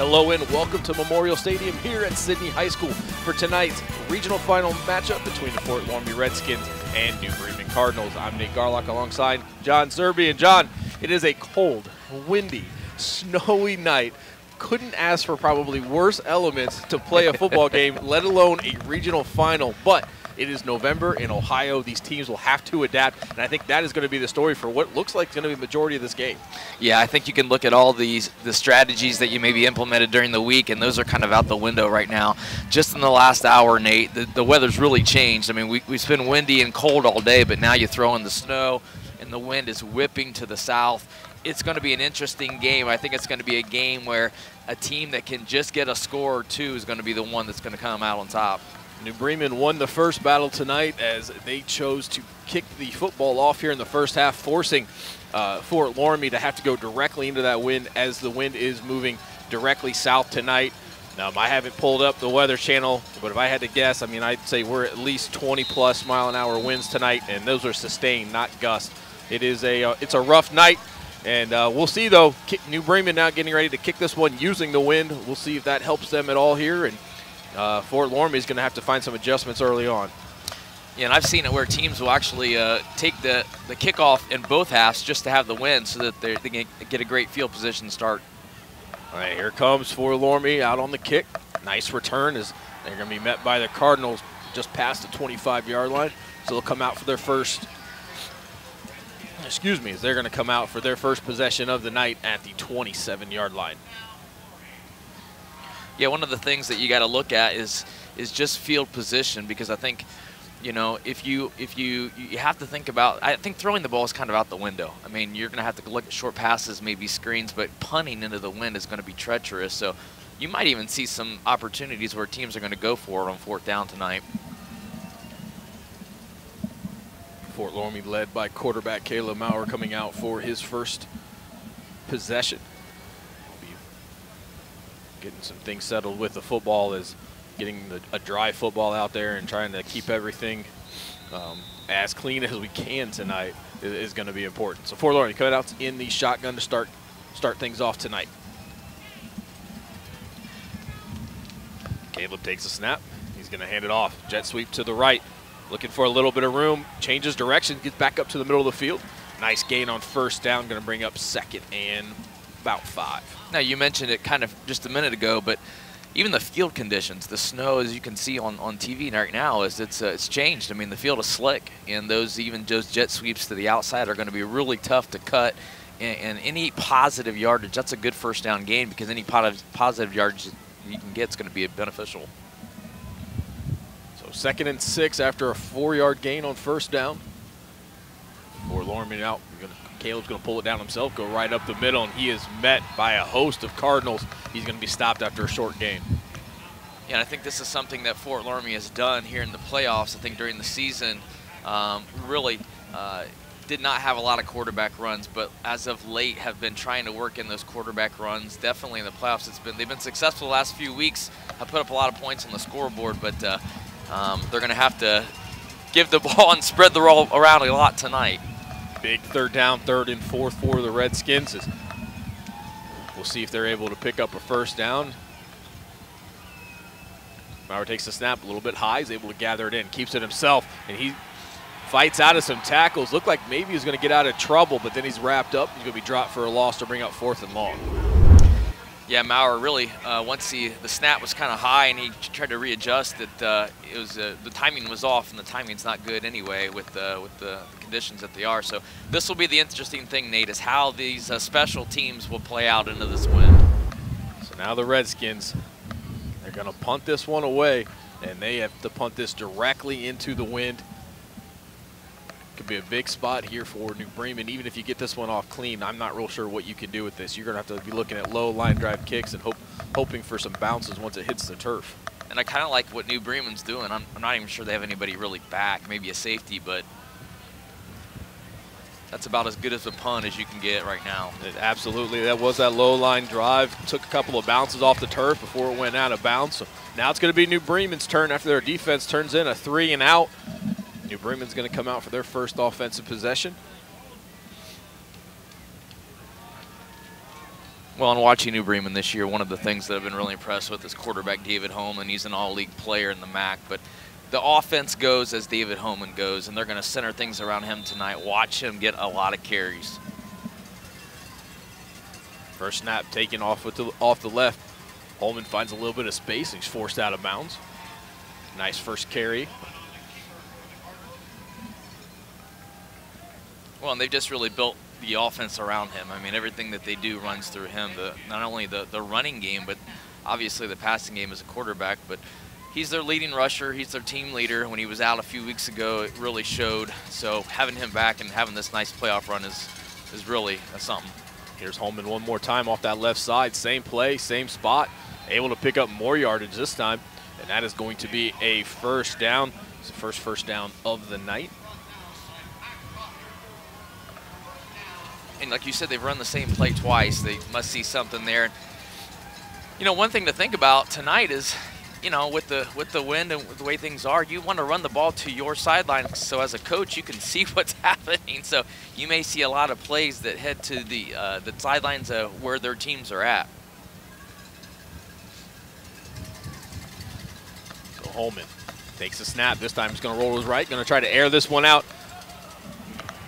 Hello and welcome to Memorial Stadium here at Sidney High School for tonight's regional final matchup between the Fort Loramie Redskins and New Bremen Cardinals. I'm Nate Garlock alongside John Serby. And John, it is a cold, windy, snowy night. Couldn't ask for probably worse elements to play a football game, let alone a regional final. But it is November in Ohio. These teams will have to adapt, and I think that is going to be the story for what looks like going to be the majority of this game. Yeah, I think you can look at all these the strategies that you maybe implemented during the week, and those are kind of out the window right now. Just in the last hour, Nate, the, the weather's really changed. I mean, we, we've been windy and cold all day, but now you throw in the snow, and the wind is whipping to the south. It's going to be an interesting game. I think it's going to be a game where a team that can just get a score or two is going to be the one that's going to come out on top. New Bremen won the first battle tonight as they chose to kick the football off here in the first half, forcing uh, Fort Loramie to have to go directly into that wind as the wind is moving directly south tonight. Now, I haven't pulled up the Weather Channel, but if I had to guess, I mean, I'd say we're at least 20 plus mile an hour winds tonight, and those are sustained, not gust. It is a uh, it's a rough night, and uh, we'll see though. New Bremen now getting ready to kick this one using the wind. We'll see if that helps them at all here, and uh, Fort Loramie is going to have to find some adjustments early on. Yeah, and I've seen it where teams will actually uh, take the, the kickoff in both halves just to have the win so that they can get a great field position start. All right, here comes Fort Loramie out on the kick. Nice return as they're going to be met by the Cardinals just past the 25-yard line. So they'll come out for their first, excuse me, as they're going to come out for their first possession of the night at the 27-yard line yeah, one of the things that you got to look at is is just field position because I think you know if you if you you have to think about I think throwing the ball is kind of out the window. I mean you're going to have to look at short passes, maybe screens, but punting into the wind is going to be treacherous. So you might even see some opportunities where teams are going to go for it on fourth down tonight. Fort Loramie led by quarterback Caleb Maurer coming out for his first possession getting some things settled with the football is getting the, a dry football out there and trying to keep everything um, as clean as we can tonight is, is going to be important. So Fort Loramie cutouts in the shotgun to start start things off tonight. Caleb takes a snap. He's going to hand it off. Jet sweep to the right. Looking for a little bit of room. Changes direction. Gets back up to the middle of the field. Nice gain on first down. Going to bring up second and about five. Now, you mentioned it kind of just a minute ago, but even the field conditions, the snow, as you can see on, on TV right now, is it's uh, it's changed. I mean, the field is slick, and those even those jet sweeps to the outside are going to be really tough to cut. And, and, any positive yardage, that's a good first down gain because any positive yardage you can get is going to be beneficial. So second and six after a four-yard gain on first down. Fort Loramie out. We're going to Caleb's going to pull it down himself, go right up the middle, and he is met by a host of Cardinals. He's going to be stopped after a short game. Yeah, I think this is something that Fort Loramie has done here in the playoffs. I think during the season, um, really uh, did not have a lot of quarterback runs, but as of late have been trying to work in those quarterback runs. Definitely in the playoffs, it's been they've been successful the last few weeks. Have put up a lot of points on the scoreboard, but uh, um, they're going to have to give the ball and spread the ball around a lot tonight. Big third down, third and fourth for the Redskins. We'll see if they're able to pick up a first down. Maurer takes the snap a little bit high. He's able to gather it in, keeps it himself, and he fights out of some tackles. Looked like maybe he's going to get out of trouble, but then he's wrapped up. He's going to be dropped for a loss to bring up fourth and long yeah, Maurer really uh, once the the snap was kind of high and he tried to readjust, it uh, it was uh, the timing was off and the timing's not good anyway with uh, with the conditions that they are. So this will be the interesting thing, Nate, is how these uh, special teams will play out into this win. So now the Redskins, they're going to punt this one away, and they have to punt this directly into the wind could be a big spot here for New Bremen. Even if you get this one off clean, I'm not real sure what you can do with this. You're going to have to be looking at low line drive kicks and hope, hoping for some bounces once it hits the turf. And I kind of like what New Bremen's doing. I'm, I'm not even sure they have anybody really back, maybe a safety, but that's about as good as a punt as you can get right now. It, absolutely. That was that low line drive. Took a couple of bounces off the turf before it went out of bounds. So now it's going to be New Bremen's turn after their defense turns in a three and out. New Bremen's going to come out for their first offensive possession. Well, and watching New Bremen this year, one of the things that I've been really impressed with is quarterback David Holman. He's an all-league player in the MAC, but the offense goes as David Holman goes, and they're going to center things around him tonight. Watch him get a lot of carries. First snap taken off with the, off the left. Holman finds a little bit of space. He's forced out of bounds. Nice first carry. Well, and they've just really built the offense around him. I mean, everything that they do runs through him. The not only the the running game, but obviously the passing game as a quarterback. But he's their leading rusher. He's their team leader. When he was out a few weeks ago, it really showed. So having him back and having this nice playoff run is is really something. Here's Holman one more time off that left side. Same play, same spot. Able to pick up more yardage this time. And that is going to be a first down. It's the first first down of the night. And like you said, they've run the same play twice. They must see something there. You know, one thing to think about tonight is, you know, with the with the wind and the way things are, you want to run the ball to your sideline. So as a coach, you can see what's happening. So you may see a lot of plays that head to the uh, the sidelines of where their teams are at. Holman takes a snap. This time he's going to roll to his right. Going to try to air this one out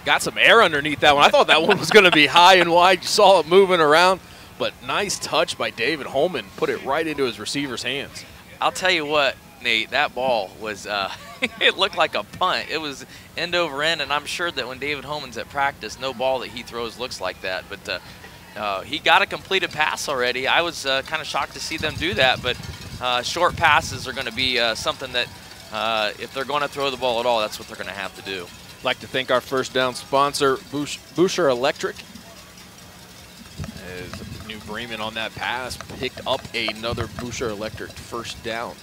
got some air underneath that one. I thought that one was going to be high and wide. You saw it moving around, but nice touch by David Holman. Put it right into his receiver's hands. I'll tell you what, Nate, that ball was, uh, it looked like a punt. It was end over end, and I'm sure that when David Holman's at practice, no ball that he throws looks like that. But uh, uh, he got a completed pass already. I was uh, kind of shocked to see them do that, but uh, short passes are going to be uh, something that if they're going to throw the ball at all, that's what they're going to have to do like to thank our first down sponsor, Boucher Electric. As New Bremen on that pass picked up another Boucher Electric first down.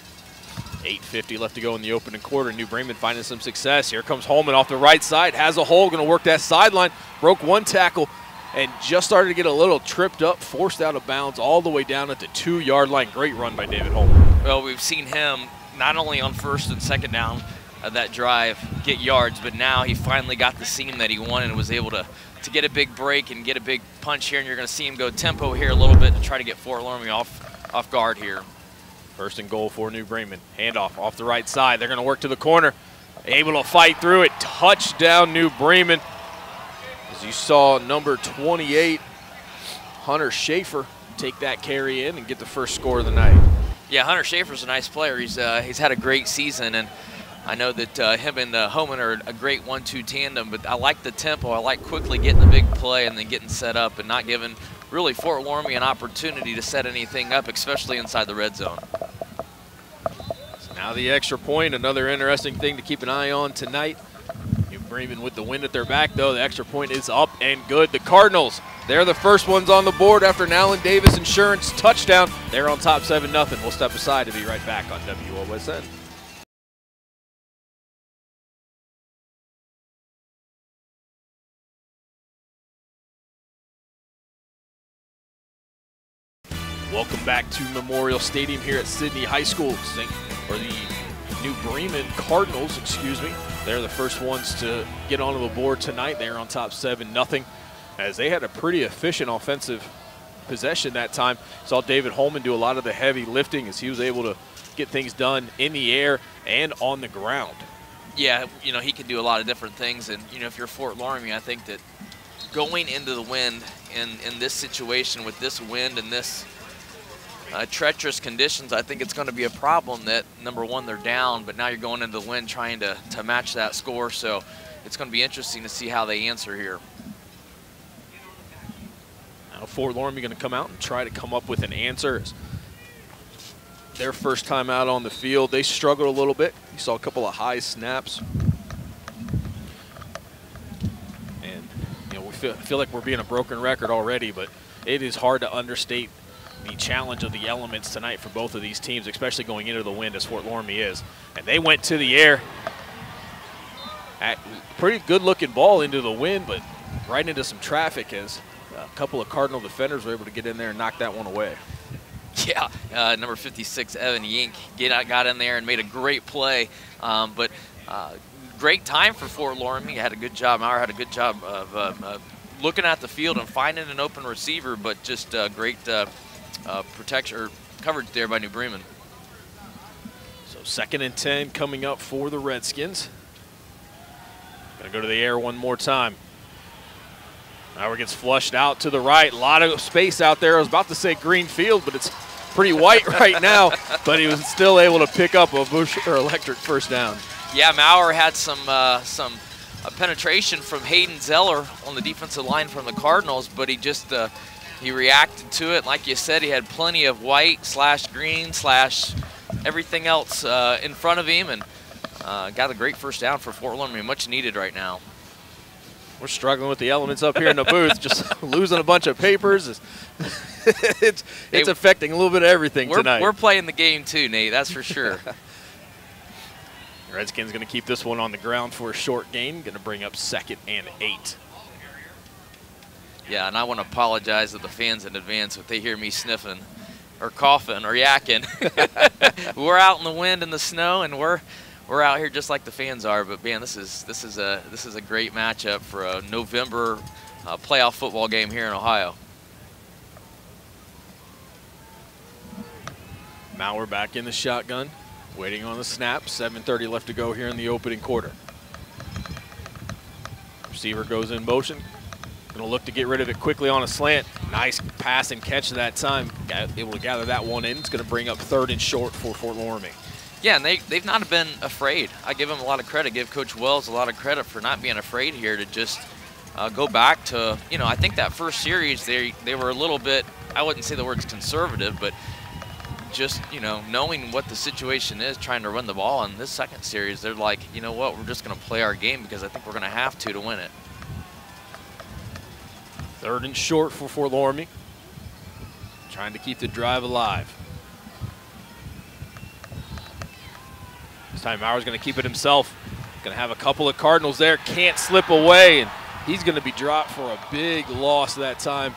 8.50 left to go in the opening quarter. New Bremen finding some success. Here comes Holman off the right side. Has a hole, going to work that sideline. Broke one tackle and just started to get a little tripped up, forced out of bounds all the way down at the two-yard line. Great run by David Holman. Well, we've seen him not only on first and second down, of that drive, get yards, but now he finally got the seam that he wanted and was able to, to get a big break and get a big punch here, and you're going to see him go tempo here a little bit to try to get Fort Loramie off, off guard here. First and goal for New Bremen. Handoff off the right side. They're going to work to the corner. Able to fight through it. Touchdown, New Bremen. As you saw, number 28, Hunter Schaefer, take that carry in and get the first score of the night. Yeah, Hunter Schaefer's a nice player. He's uh, he's had a great season, and I know that uh, him and uh, Holman are a great one-two tandem, but I like the tempo. I like quickly getting the big play and then getting set up and not giving really Fort Loramie an opportunity to set anything up, especially inside the red zone. So now the extra point, another interesting thing to keep an eye on tonight. New Bremen with the wind at their back, though. The extra point is up and good. The Cardinals, they're the first ones on the board after an Allen Davis Insurance touchdown. They're on top 7 0. We'll step aside to be right back on WOSN. Welcome back to Memorial Stadium here at Sidney High School, or the New Bremen Cardinals, excuse me. They're the first ones to get onto the board tonight. They're on top 7 nothing, as they had a pretty efficient offensive possession that time. Saw David Holman do a lot of the heavy lifting as he was able to get things done in the air and on the ground. Yeah, you know, he can do a lot of different things. And, you know, if you're Fort Loramie, I think that going into the wind in, in this situation with this wind and this – uh, treacherous conditions, I think it's going to be a problem that, number one, they're down, but now you're going into the wind trying to, to match that score. So it's going to be interesting to see how they answer here. Now Fort Loramie going to come out and try to come up with an answer. Their first time out on the field, they struggled a little bit. You saw a couple of high snaps. And, you know, we feel, feel like we're being a broken record already, but it is hard to understate the challenge of the elements tonight for both of these teams, especially going into the wind as Fort Loramie is. And they went to the air. Pretty good looking ball into the wind, but right into some traffic as a couple of Cardinal defenders were able to get in there and knock that one away. Yeah, uh, number 56, Evan Yink, get out, got in there and made a great play. Um, but uh, great time for Fort Loramie. Had a good job. Maurer had a good job of uh, looking at the field and finding an open receiver, but just uh, great uh, protection or coverage there by New Bremen. So second and 10 coming up for the Redskins. Gonna go to the air one more time. Now gets flushed out to the right. A lot of space out there. I was about to say green field, but it's pretty white right now. But he was still able to pick up a Bush or electric first down. Yeah, Maurer had some uh, some uh, penetration from Hayden Zeller on the defensive line from the Cardinals, but he just uh, he reacted to it. Like you said, he had plenty of white slash green slash everything else uh, in front of him, and uh, got a great first down for Fort Loramie, much needed right now. We're struggling with the elements up here in the booth, just losing a bunch of papers. it's it's hey, affecting a little bit of everything we're, tonight. We're playing the game too, Nate. That's for sure. Redskins going to keep this one on the ground for a short gain. Going to bring up second and eight. Yeah, and I want to apologize to the fans in advance if they hear me sniffing or coughing or yakking. we're out in the wind and the snow, and we're we're out here just like the fans are. But man, this is this is a this is a great matchup for a November uh, playoff football game here in Ohio. Now we're back in the shotgun, waiting on the snap. 7:30 left to go here in the opening quarter. Receiver goes in motion. Going to look to get rid of it quickly on a slant. Nice pass and catch that time. Got able to gather that one in. It's going to bring up third and short for Fort Loramie. Yeah, and they, they've not been afraid. I give them a lot of credit, give Coach Wells a lot of credit for not being afraid here to just uh, go back to, you know, I think that first series, they, they were a little bit, I wouldn't say the words conservative, but just, you know, knowing what the situation is, trying to run the ball. In this second series, they're like, you know what, we're just going to play our game because I think we're going to have to to win it. Third and short for Fort Loramie. Trying to keep the drive alive. This time Maurer's going to keep it himself. Going to have a couple of Cardinals there. Can't slip away. And he's going to be dropped for a big loss that time.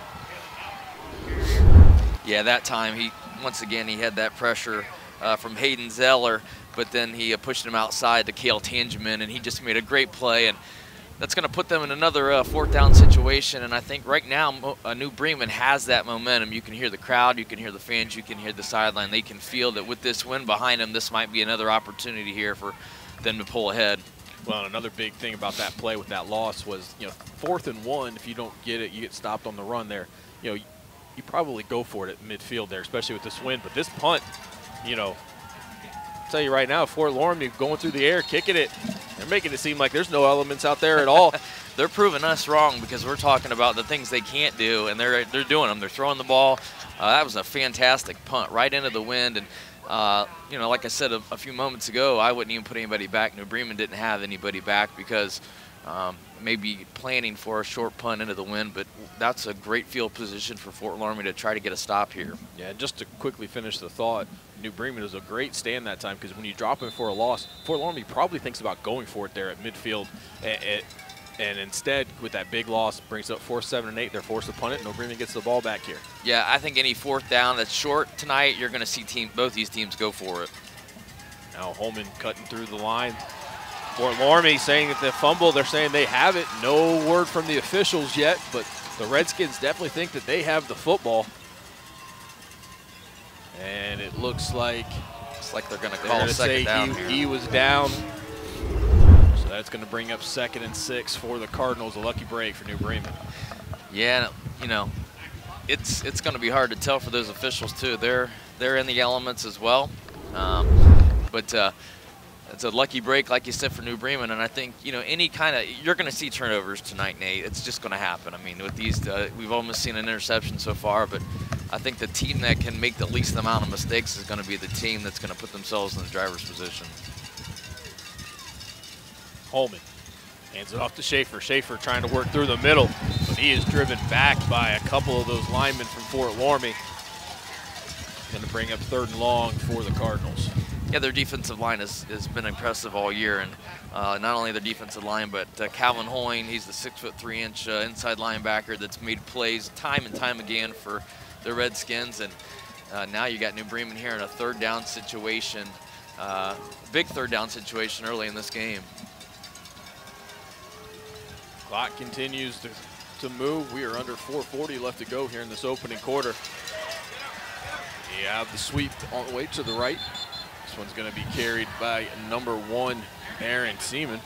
Yeah, that time he, once again, he had that pressure uh, from Hayden Zeller, but then he uh, pushed him outside to Kale Tangeman, and he just made a great play. And that's going to put them in another uh, fourth down situation. And I think right now, uh, New Bremen has that momentum. You can hear the crowd, you can hear the fans, you can hear the sideline. They can feel that with this win behind them, this might be another opportunity here for them to pull ahead. Well, another big thing about that play with that loss was, you know, fourth and one, if you don't get it, you get stopped on the run there. You know, you probably go for it at midfield there, especially with this win. But this punt, you know, tell you right now, Fort Loramie going through the air, kicking it, they're making it seem like there's no elements out there at all. they're proving us wrong because we're talking about the things they can't do, and they're they're doing them. They're throwing the ball. Uh, that was a fantastic punt right into the wind, and uh, you know, like I said a, a, few moments ago, I wouldn't even put anybody back. New Bremen didn't have anybody back because um, maybe planning for a short punt into the wind, but that's a great field position for Fort Loramie to try to get a stop here. Yeah, just to quickly finish the thought, New Bremen was a great stand that time because when you drop him for a loss, Fort Loramie probably thinks about going for it there at midfield. And, and instead, with that big loss, brings up fourth, seven, and eight. They're forced to punt it. New Bremen gets the ball back here. Yeah, I think any fourth down that's short tonight, you're going to see team both these teams go for it. Now Holman cutting through the line. Fort Loramie saying that the fumble, they're saying they have it. No word from the officials yet, but the Redskins definitely think that they have the football. And it looks like it's like they're going to call second down he, here. he was down. So that's going to bring up second and six for the Cardinals. A lucky break for New Bremen. Yeah, you know, it's it's going to be hard to tell for those officials too. They're they're in the elements as well. Um, but uh, it's a lucky break, like you said, for New Bremen. And I think, you know, any kind of, you're going to see turnovers tonight, Nate. It's just going to happen. I mean, with these, uh, we've almost seen an interception so far, but I think the team that can make the least amount of mistakes is going to be the team that's going to put themselves in the driver's position. Holman hands it off to Schaefer. Schaefer trying to work through the middle, but he is driven back by a couple of those linemen from Fort Loramie. Going to bring up third and long for the Cardinals yeah, their defensive line has, has been impressive all year, and uh, not only their defensive line, but uh, Calvin Hoying, he's the six foot three inch uh, inside linebacker that's made plays time and time again for the Redskins, and uh, now you got New Bremen here in a third down situation, uh, big third down situation early in this game. Clock continues to to move. We are under 440 left to go here in this opening quarter. You have the sweep all the way to the right. This one's going to be carried by number one, Aaron Thiemann.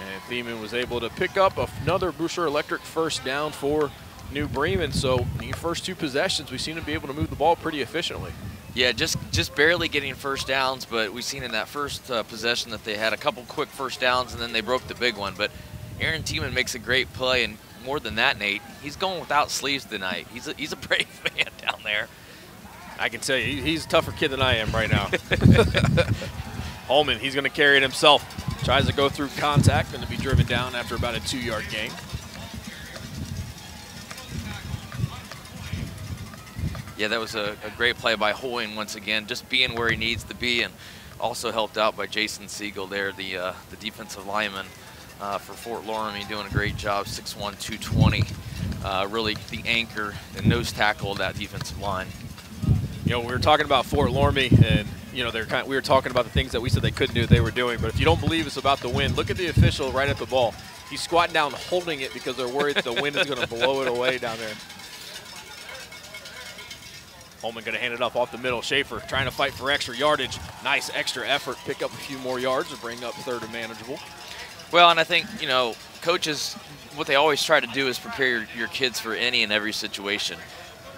And Thiemann was able to pick up another Boucher Electric first down for New Bremen. So the first two possessions, we seem to be able to move the ball pretty efficiently. Yeah, just just barely getting first downs, but we've seen in that first uh, possession that they had a couple quick first downs and then they broke the big one. But Aaron Thiemann makes a great play, and more than that, Nate, he's going without sleeves tonight. He's a, he's a brave man down there. I can tell you, he's a tougher kid than I am right now. Holman, he's going to carry it himself. Tries to go through contact and to be driven down after about a two-yard gain. Yeah, that was a, a great play by Hoying once again, just being where he needs to be, and also helped out by Jason Siegel there, the uh, the defensive lineman uh, for Fort Loramie, doing a great job, 6'1", 220. Uh, really the anchor and nose tackle of that defensive line. You know, we were talking about Fort Loramie, and you know, they're kind of, we were talking about the things that we said they couldn't do, they were doing. But if you don't believe it's about the wind, look at the official right at the ball. He's squatting down, holding it because they're worried the wind is going to blow it away down there. Holman going to hand it up off the middle. Schaefer trying to fight for extra yardage. Nice extra effort. Pick up a few more yards to bring up third and manageable. Well, and I think, you know, coaches, what they always try to do is prepare your kids for any and every situation.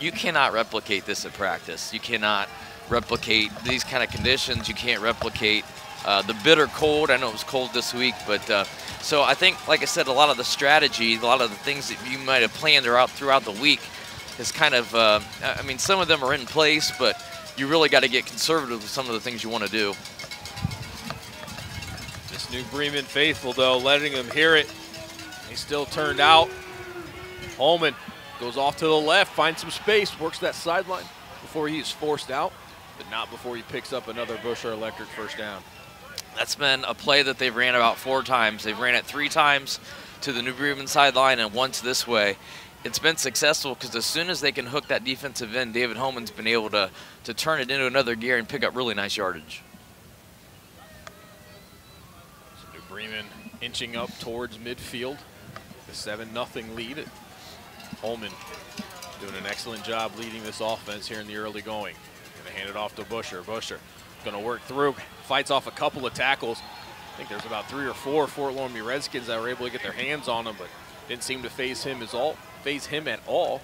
You cannot replicate this at practice. You cannot replicate these kind of conditions. You can't replicate uh, the bitter cold. I know it was cold this week, but uh, so I think, like I said, a lot of the strategy, a lot of the things that you might have planned throughout throughout the week – is kind of, uh, I mean, some of them are in place, but you really got to get conservative with some of the things you want to do. This New Bremen faithful, though, letting them hear it. He still turned out. Holman goes off to the left, finds some space, works that sideline before he is forced out, but not before he picks up another Boucher Electric first down. That's been a play that they've ran about four times. They've ran it three times to the New Bremen sideline and once this way it's been successful because as soon as they can hook that defensive end, David Holman's been able to, to turn it into another gear and pick up really nice yardage. So New Bremen inching up towards midfield. The 7 nothing lead. Holman doing an excellent job leading this offense here in the early going. To hand it off to Busher. Busher to work through, fights off a couple of tackles. I think there's about three or four Fort Loramie Redskins that were able to get their hands on him, but didn't seem to phase him as all phase him at all.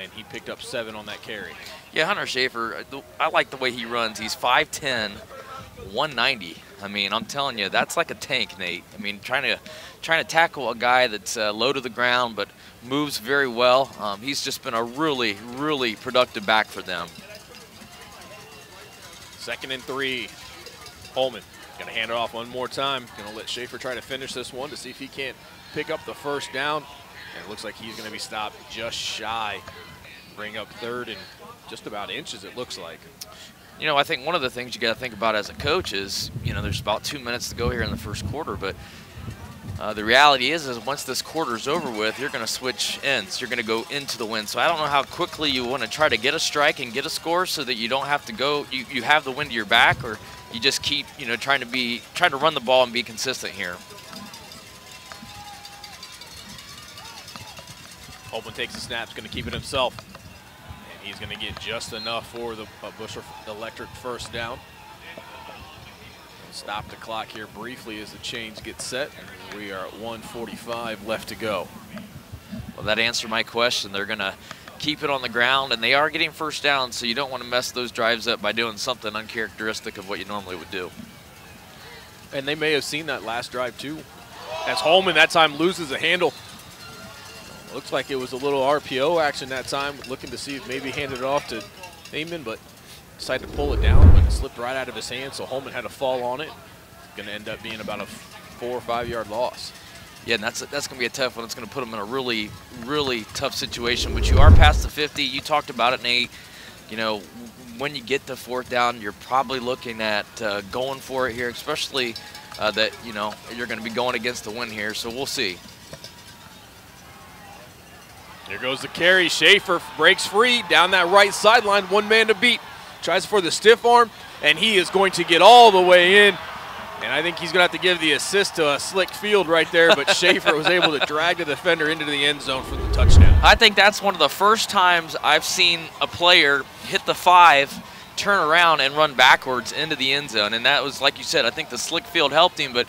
And he picked up seven on that carry. Yeah, Hunter Schaefer, I like the way he runs. He's 5'10", 190. I mean, I'm telling you, that's like a tank, Nate. I mean, trying to trying to tackle a guy that's uh, low to the ground but moves very well. Um, he's just been a really, really productive back for them. Second and three. Holman going to hand it off one more time. Going to let Schaefer try to finish this one to see if he can't pick up the first down. And it looks like he's going to be stopped just shy. Bring up third and just about inches, it looks like. You know, I think one of the things you got to think about as a coach is, you know, there's about two minutes to go here in the first quarter, but uh, the reality is, is once this quarter's over with, you're going to switch ends. You're going to go into the wind. So I don't know how quickly you want to try to get a strike and get a score so that you don't have to go. You, you have the wind to your back, or you just keep, you know, trying to be trying to run the ball and be consistent here. Holman takes the snap, going to keep it himself. And he's going to get just enough for the uh, Boucher Electric first down. Stop the clock here briefly as the chains get set. We are at 145 left to go. Well, that answered my question. They're going to keep it on the ground, and they are getting first down, so you don't want to mess those drives up by doing something uncharacteristic of what you normally would do. And they may have seen that last drive, too. As Holman that time loses a handle Looks like it was a little RPO action that time, looking to see if maybe handed it off to Thiemann, but decided to pull it down, but it slipped right out of his hand, so Holman had to fall on it. Going to end up being about a four or five yard loss. Yeah, and that's that's going to be a tough one. It's going to put them in a really, really tough situation. But you are past the 50. You talked about it, Nate. You know, when you get to fourth down, you're probably looking at uh, going for it here, especially uh, that you know you're going to be going against the wind here. So we'll see. Here goes the carry. Schaefer breaks free down that right sideline. One man to beat. Tries for the stiff arm, and he is going to get all the way in. And I think he's going to have to give the assist to a slick field right there, but Schaefer was able to drag the defender into the end zone for the touchdown. I think that's one of the first times I've seen a player hit the five, turn around, and run backwards into the end zone. And that was, like you said, I think the slick field helped him, but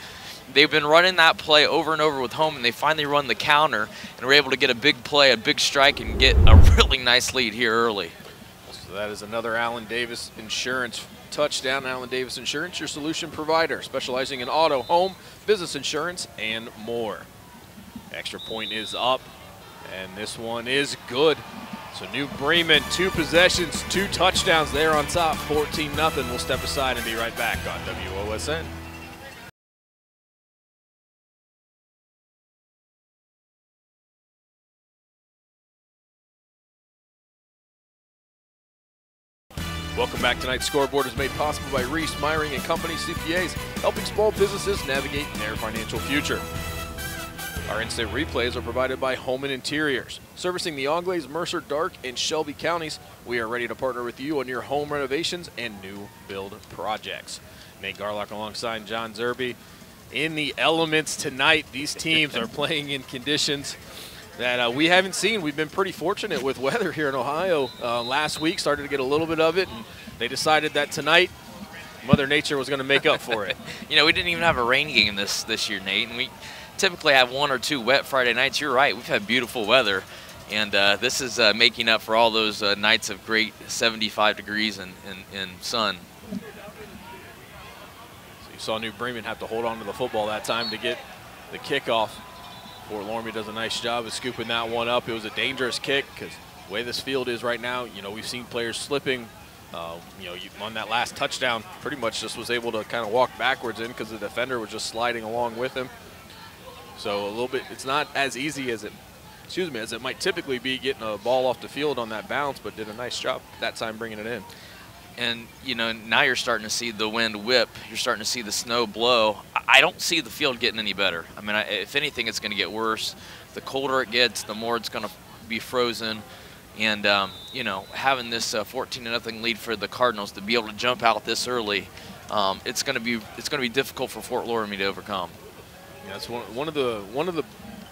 they've been running that play over and over with home, and they finally run the counter and were able to get a big play, a big strike, and get a really nice lead here early. That is another Allen Davis Insurance touchdown. Allen Davis Insurance, your solution provider, specializing in auto, home, business insurance, and more. Extra point is up, and this one is good. So New Bremen, two possessions, two touchdowns there on top, 14 nothing. We'll step aside and be right back on WOSN. Welcome back. Tonight's scoreboard is made possible by Reese Meyering and Company CPAs, helping small businesses navigate their financial future. Our instant replays are provided by Home and Interiors. Servicing the Auglaize, Mercer, Darke, and Shelby counties, we are ready to partner with you on your home renovations and new build projects. Nate Garlock alongside John Zerby. In the elements tonight, these teams are playing in conditions that uh, we haven't seen. We've been pretty fortunate with weather here in Ohio. Uh, last week started to get a little bit of it, and they decided that tonight Mother Nature was going to make up for it. you know, we didn't even have a rain game this this year, Nate, and we typically have one or two wet Friday nights. You're right, we've had beautiful weather, and uh, this is uh, making up for all those uh, nights of great 75 degrees and, and, and sun. So you saw New Bremen have to hold on to the football that time to get the kickoff. Fort Loramie does a nice job of scooping that one up. It was a dangerous kick because the way this field is right now, you know, we've seen players slipping. Uh, you know, on that last touchdown, pretty much just was able to kind of walk backwards in because the defender was just sliding along with him. So a little bit, it's not as easy as it, excuse me, as it might typically be getting a ball off the field on that bounce, but did a nice job that time bringing it in. And, you know, now you're starting to see the wind whip. You're starting to see the snow blow. I don't see the field getting any better. I mean, if anything, it's going to get worse. The colder it gets, the more it's going to be frozen. And, um, you know, having this uh, 14 to nothing lead for the Cardinals to be able to jump out this early, um, it's going to be it's going to be difficult for Fort Loramie to overcome. Yeah, that's one, one of the one of the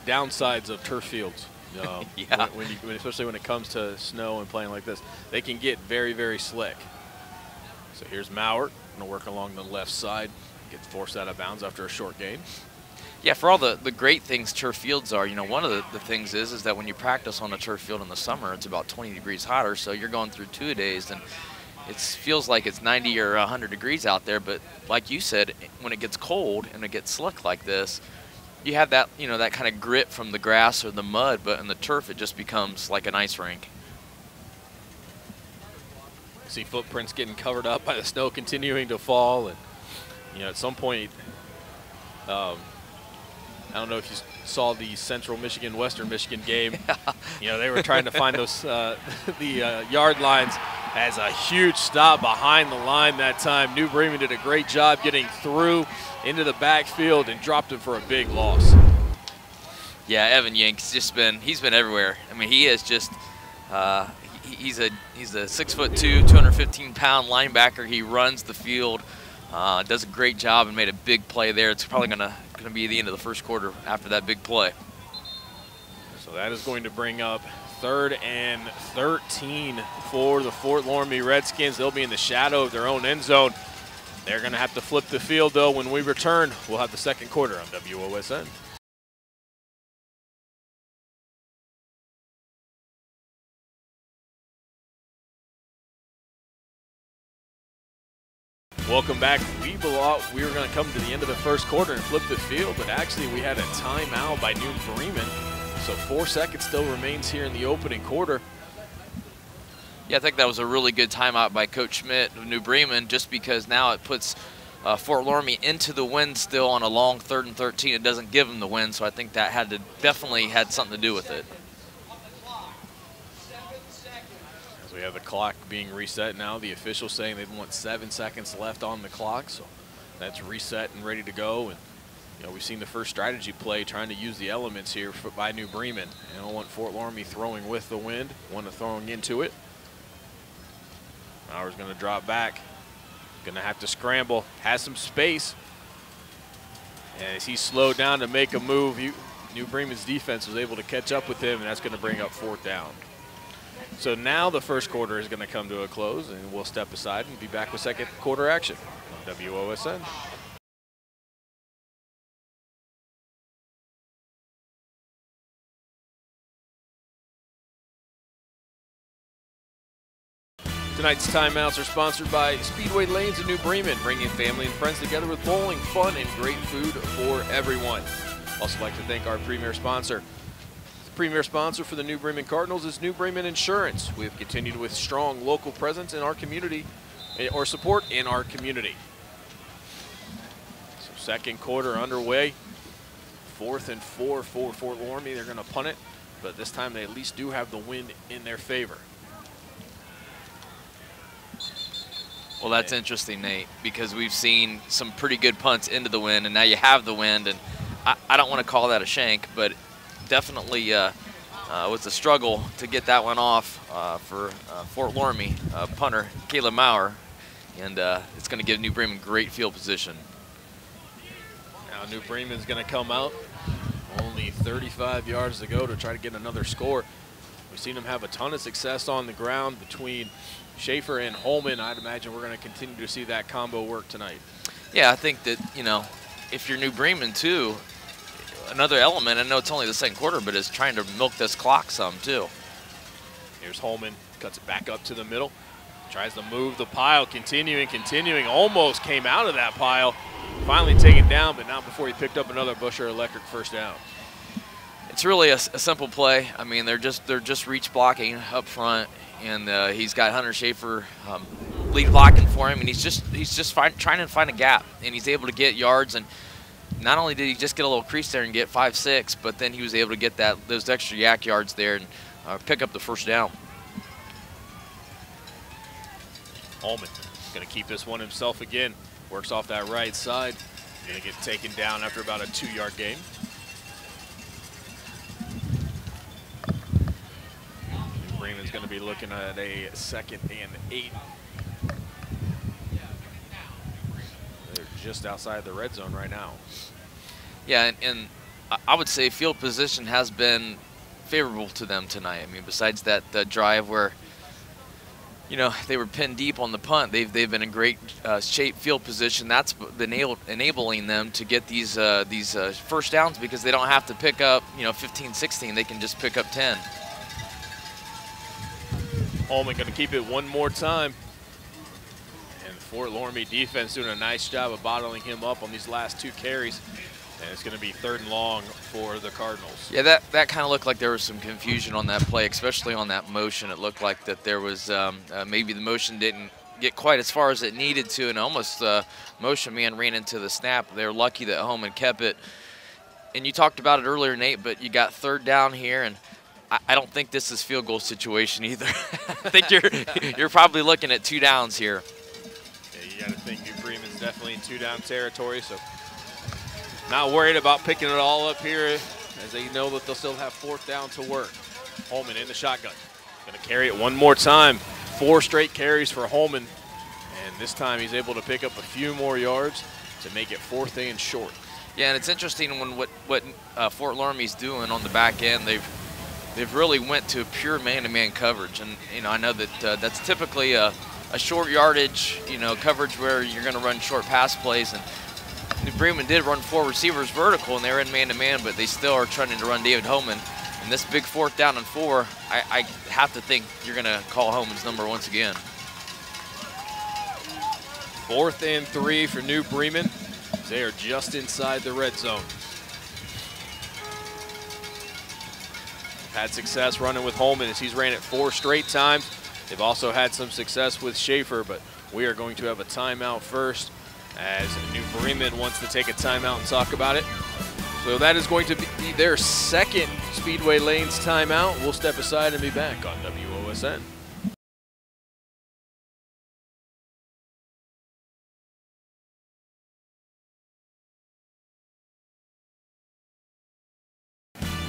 downsides of turf fields. Uh, yeah. When, when you, especially when it comes to snow and playing like this, they can get very very slick. So here's Maurer, going to work along the left side, gets forced out of bounds after a short gain. Yeah, for all the, the great things turf fields are, you know, one of the, the things is is that when you practice on a turf field in the summer, it's about 20 degrees hotter, so you're going through two days, and it feels like it's 90 or 100 degrees out there, but like you said, when it gets cold and it gets slick like this, you have that, you know, that kind of grit from the grass or the mud, but in the turf it just becomes like an ice rink. See footprints getting covered up by the snow continuing to fall, and you know at some point, um, I don't know if you saw the Central Michigan Western Michigan game. you know they were trying to find those uh, the uh, yard lines as a huge stop behind the line that time. New Bremen did a great job getting through into the backfield and dropped him for a big loss. Yeah, Evan Yank's just been he's been everywhere. I mean he has just uh, he's a he's a six foot two, 215 pound linebacker. He runs the field, uh, does a great job, and made a big play there. It's probably gonna gonna be the end of the first quarter after that big play. So that is going to bring up third and 13 for the Fort Loramie Redskins. They'll be in the shadow of their own end zone. They're going to have to flip the field, though. When we return, we'll have the second quarter on WOSN. Welcome back. We thought we were going to come to the end of the first quarter and flip the field, but actually we had a timeout by New Bremen. So four seconds still remains here in the opening quarter. Yeah, I think that was a really good timeout by Coach Schmidt of New Bremen just because now it puts uh, Fort Loramie into the win still on a long third and 13. It doesn't give them the win, so I think that had to definitely had something to do with it. Have the clock being reset now. The official saying they want seven seconds left on the clock, so that's reset and ready to go. And you know we've seen the first strategy play trying to use the elements here for, by New Bremen. I don't want Fort Loramie throwing with the wind, one to throwing into it. Maurer's going to drop back. Going to have to scramble. Has some space. And as he slowed down to make a move, you, New Bremen's defense was able to catch up with him, and that's going to bring up fourth down. So now the first quarter is going to come to a close, and we'll step aside and be back with second quarter action on WOSN. Tonight's timeouts are sponsored by Speedway Lanes in New Bremen, bringing family and friends together with bowling, fun, and great food for everyone. Also like to thank our premier sponsor. Premier sponsor for the New Bremen Cardinals is New Bremen Insurance. We have continued with strong local presence in our community, eh, or support in our community. So second quarter underway. Fourth and four for Fort Loramie. They're going to punt it, but this time they at least do have the wind in their favor. Well, that's interesting, Nate, because we've seen some pretty good punts into the wind, and now you have the wind, and I, I don't want to call that a shank, but definitely uh, uh, was a struggle to get that one off uh, for uh, Fort Loramie uh, punter Caleb Maurer, and uh, it's going to give New Bremen great field position. Now New Bremen's going to come out, only 35 yards to go to try to get another score. We've seen them have a ton of success on the ground between Schaefer and Holman. I'd imagine we're going to continue to see that combo work tonight. Yeah, I think that, you know, if you're New Bremen too, another element, I know it's only the second quarter, but is trying to milk this clock some too. Here's Holman, cuts it back up to the middle, tries to move the pile, continuing, continuing, almost came out of that pile, finally taken down, but not before he picked up another Busher Electric first down. It's really a, a simple play. I mean, they're just they're just reach blocking up front, and uh, he's got Hunter Schaefer um, lead blocking for him, and he's just he's just find, trying to find a gap, and he's able to get yards. And not only did he just get a little crease there and get five six, but then he was able to get that those extra YAC yards there and uh, pick up the first down. Holman going to keep this one himself again. Works off that right side. Going to get taken down after about a two-yard gain. Bremen's going to be looking at a second and eight. They're just outside the red zone right now. Yeah, and, and I would say field position has been favorable to them tonight. I mean, besides that, that drive where, you know, they were pinned deep on the punt, they've, they've been in great uh, shape field position. That's been able, enabling them to get these uh, these uh, first downs because they don't have to pick up, you know, 15, 16. They can just pick up 10. Holman going to keep it one more time. Fort Loramie defense doing a nice job of bottling him up on these last two carries. And it's going to be third and long for the Cardinals. Yeah, that, that kind of looked like there was some confusion on that play, especially on that motion. It looked like that there was um, uh, maybe the motion didn't get quite as far as it needed to, and almost uh, motion man ran into the snap. They're lucky that Holman kept it. And you talked about it earlier, Nate, but you got third down here, and – I, don't think this is field goal situation either. I think you're you're probably looking at two downs here. Got to think New Bremen's definitely in two down territory, so not worried about picking it all up here as they know that they'll still have fourth down to work. Holman in the shotgun. Going to carry it one more time. Four straight carries for Holman. And this time he's able to pick up a few more yards to make it fourth and short. Yeah, and it's interesting when what, what uh, Fort Loramie's doing on the back end. They've they've really went to pure man-to-man -man coverage, and you know I know that uh, that's typically a, a, short yardage, you know, coverage where you're going to run short pass plays. And New Bremen did run four receivers vertical, and they're in man-to-man, -man, but they still are trying to run David Holman. And this big fourth down and four, I, I have to think you're going to call Holman's number once again. Fourth and three for New Bremen. They are just inside the red zone. had success running with Holman as he's ran it four straight times. They've also had some success with Schaefer, but we are going to have a timeout first as New Bremen wants to take a timeout and talk about it. So that is going to be their second Speedway Lanes timeout. We'll step aside and be back on WOSN.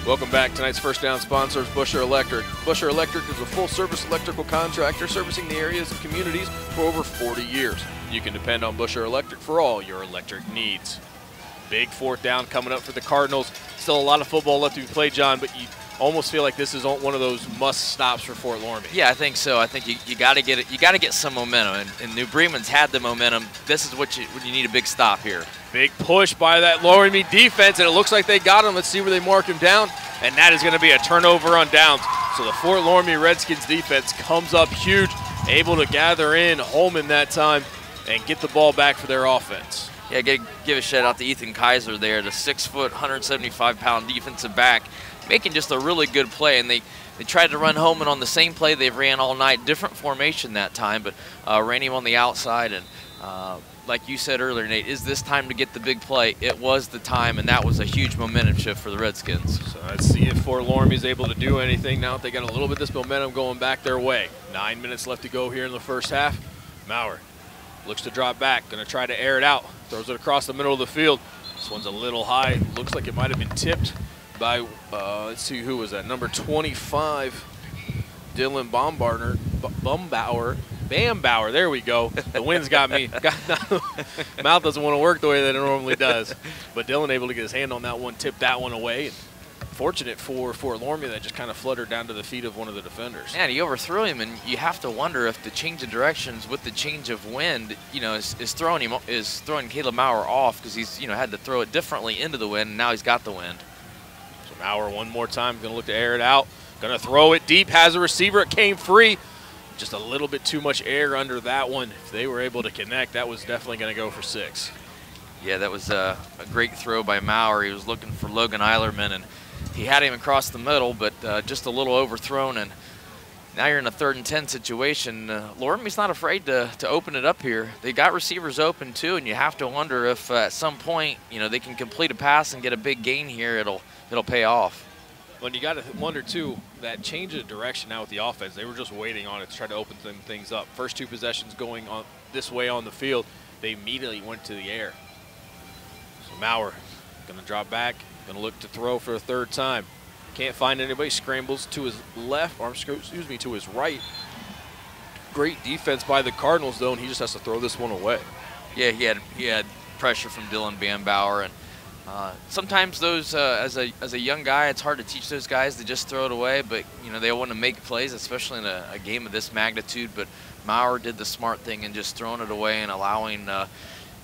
Welcome back. Tonight's first down sponsor is Busher Electric. Busher Electric is a full-service electrical contractor servicing the areas and communities for over 40 years. You can depend on Busher Electric for all your electric needs. Big fourth down coming up for the Cardinals. Still a lot of football left to be played, John, but you almost feel like this is one of those must stops for Fort Loramie. Yeah, I think so. I think you, you got to get it. You got to get some momentum, and, and, New Bremen's had the momentum. This is what you when you need a big stop here. Big push by that Loramie defense, and it looks like they got him. Let's see where they mark him down, and that is going to be a turnover on downs. So the Fort Loramie Redskins defense comes up huge, able to gather in Holman that time and get the ball back for their offense. Yeah, give, give a shout out to Ethan Kaiser there, the six foot, 175 pound defensive back making just a really good play. And they, they tried to run home, and on the same play they ran all night, different formation that time, but uh, ran him on the outside. And uh, like you said earlier, Nate, is this time to get the big play? It was the time, and that was a huge momentum shift for the Redskins. So let's see if Fort Loramie is able to do anything now that they got a little bit of this momentum going back their way. Nine minutes left to go here in the first half. Maurer looks to drop back, going to try to air it out. Throws it across the middle of the field. This one's a little high. Looks like it might have been tipped by, uh, let's see, who was that? Number 25, Dylan Baumgartner, Bumbauer, Bambauer. There we go. The wind's got me. mouth doesn't want to work the way that it normally does. But Dylan able to get his hand on that one, tip that one away. Fortunate for Fort Loramie that just kind of fluttered down to the feet of one of the defenders. Yeah, he overthrew him, and you have to wonder if the change of directions with the change of wind, you know, is, is throwing him is throwing Caleb Maurer off because he's you know had to throw it differently into the wind. And now he's got the wind. Maurer one more time, going to look to air it out. Going to throw it deep, has a receiver. It came free. Just a little bit too much air under that one. If they were able to connect, that was definitely going to go for six. Yeah, that was a, a, great throw by Maurer. He was looking for Logan Eilerman, and he had him across the middle, but uh, just a little overthrown. And now you're in a third and 10 situation. Uh, not afraid to, to open it up here. They got receivers open, too, and you have to wonder if uh, at some point, you know, they can complete a pass and get a big gain here. It'll – it'll pay off. Well, you got to wonder too that change of direction now with the offense. They were just waiting on it to try to open things up. First two possessions going on this way on the field, they immediately went to the air. So Maurer going to drop back, going to look to throw for a third time. Can't find anybody. Scrambles to his left, or excuse me, to his right. Great defense by the Cardinals though, and he just has to throw this one away. Yeah, he had he had pressure from Dylan Bambauer and uh, sometimes those, uh, as a as a young guy, it's hard to teach those guys to just throw it away. But you know they want to make plays, especially in a, a, game of this magnitude. But Maurer did the smart thing and just throwing it away and allowing uh,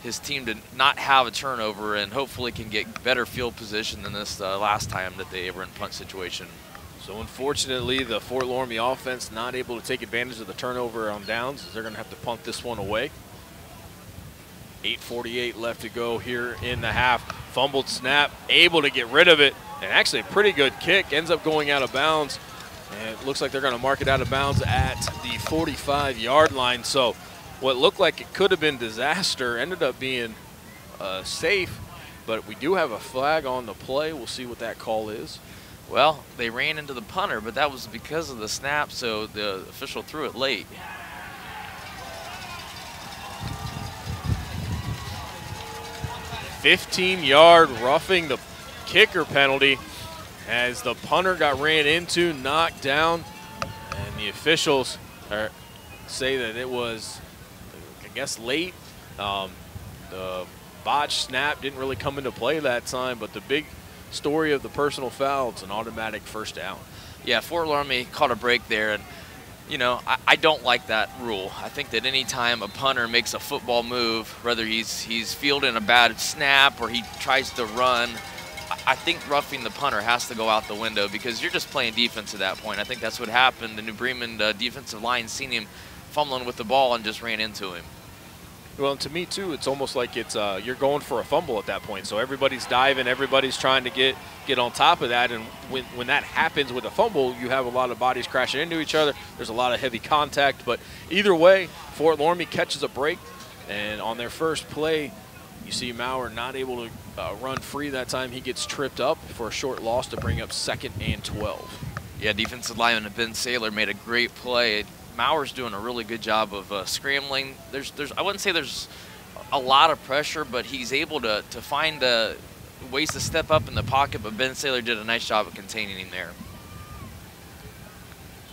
his team to not have a turnover and hopefully can get better field position than this uh, last time that they were in punt situation. So unfortunately, the Fort Loramie offense not able to take advantage of the turnover on downs. They're going to have to punt this one away. 8.48 left to go here in the half. Fumbled snap, able to get rid of it, and actually a pretty good kick. Ends up going out of bounds, and it looks like they're going to mark it out of bounds at the 45-yard line. So what looked like it could have been disaster ended up being uh, safe, but we do have a flag on the play. We'll see what that call is. Well, they ran into the punter, but that was because of the snap, so the official threw it late. 15 yard roughing the kicker penalty as the punter got ran into, knocked down, and the officials are, say that it was, I guess, late. Um, the botch snap didn't really come into play that time, but the big story of the personal foul, it's an automatic first down. Yeah, Fort Loramie caught a break there, and you know, I, I, don't like that rule. I think that any time a punter makes a football move, whether he's he's fielding a bad snap or he tries to run, I think roughing the punter has to go out the window because you're just playing defense at that point. I think that's what happened. The New Bremen uh, defensive line seen him fumbling with the ball and just ran into him. Well, to me too, it's almost like it's uh, you're going for a fumble at that point. So everybody's diving, everybody's trying to get get on top of that, and when when that happens with a fumble, you have a lot of bodies crashing into each other. There's a lot of heavy contact, but either way, Fort Loramie catches a break, and on their first play, you see Maurer not able to uh, run free that time. He gets tripped up for a short loss to bring up second and 12. Yeah, defensive lineman Ben Saylor made a great play. Maurer's doing a really good job of uh, scrambling. There's, there's, I wouldn't say there's a lot of pressure, but he's able to, to find uh, ways to step up in the pocket. But Ben Saylor did a nice job of containing him there.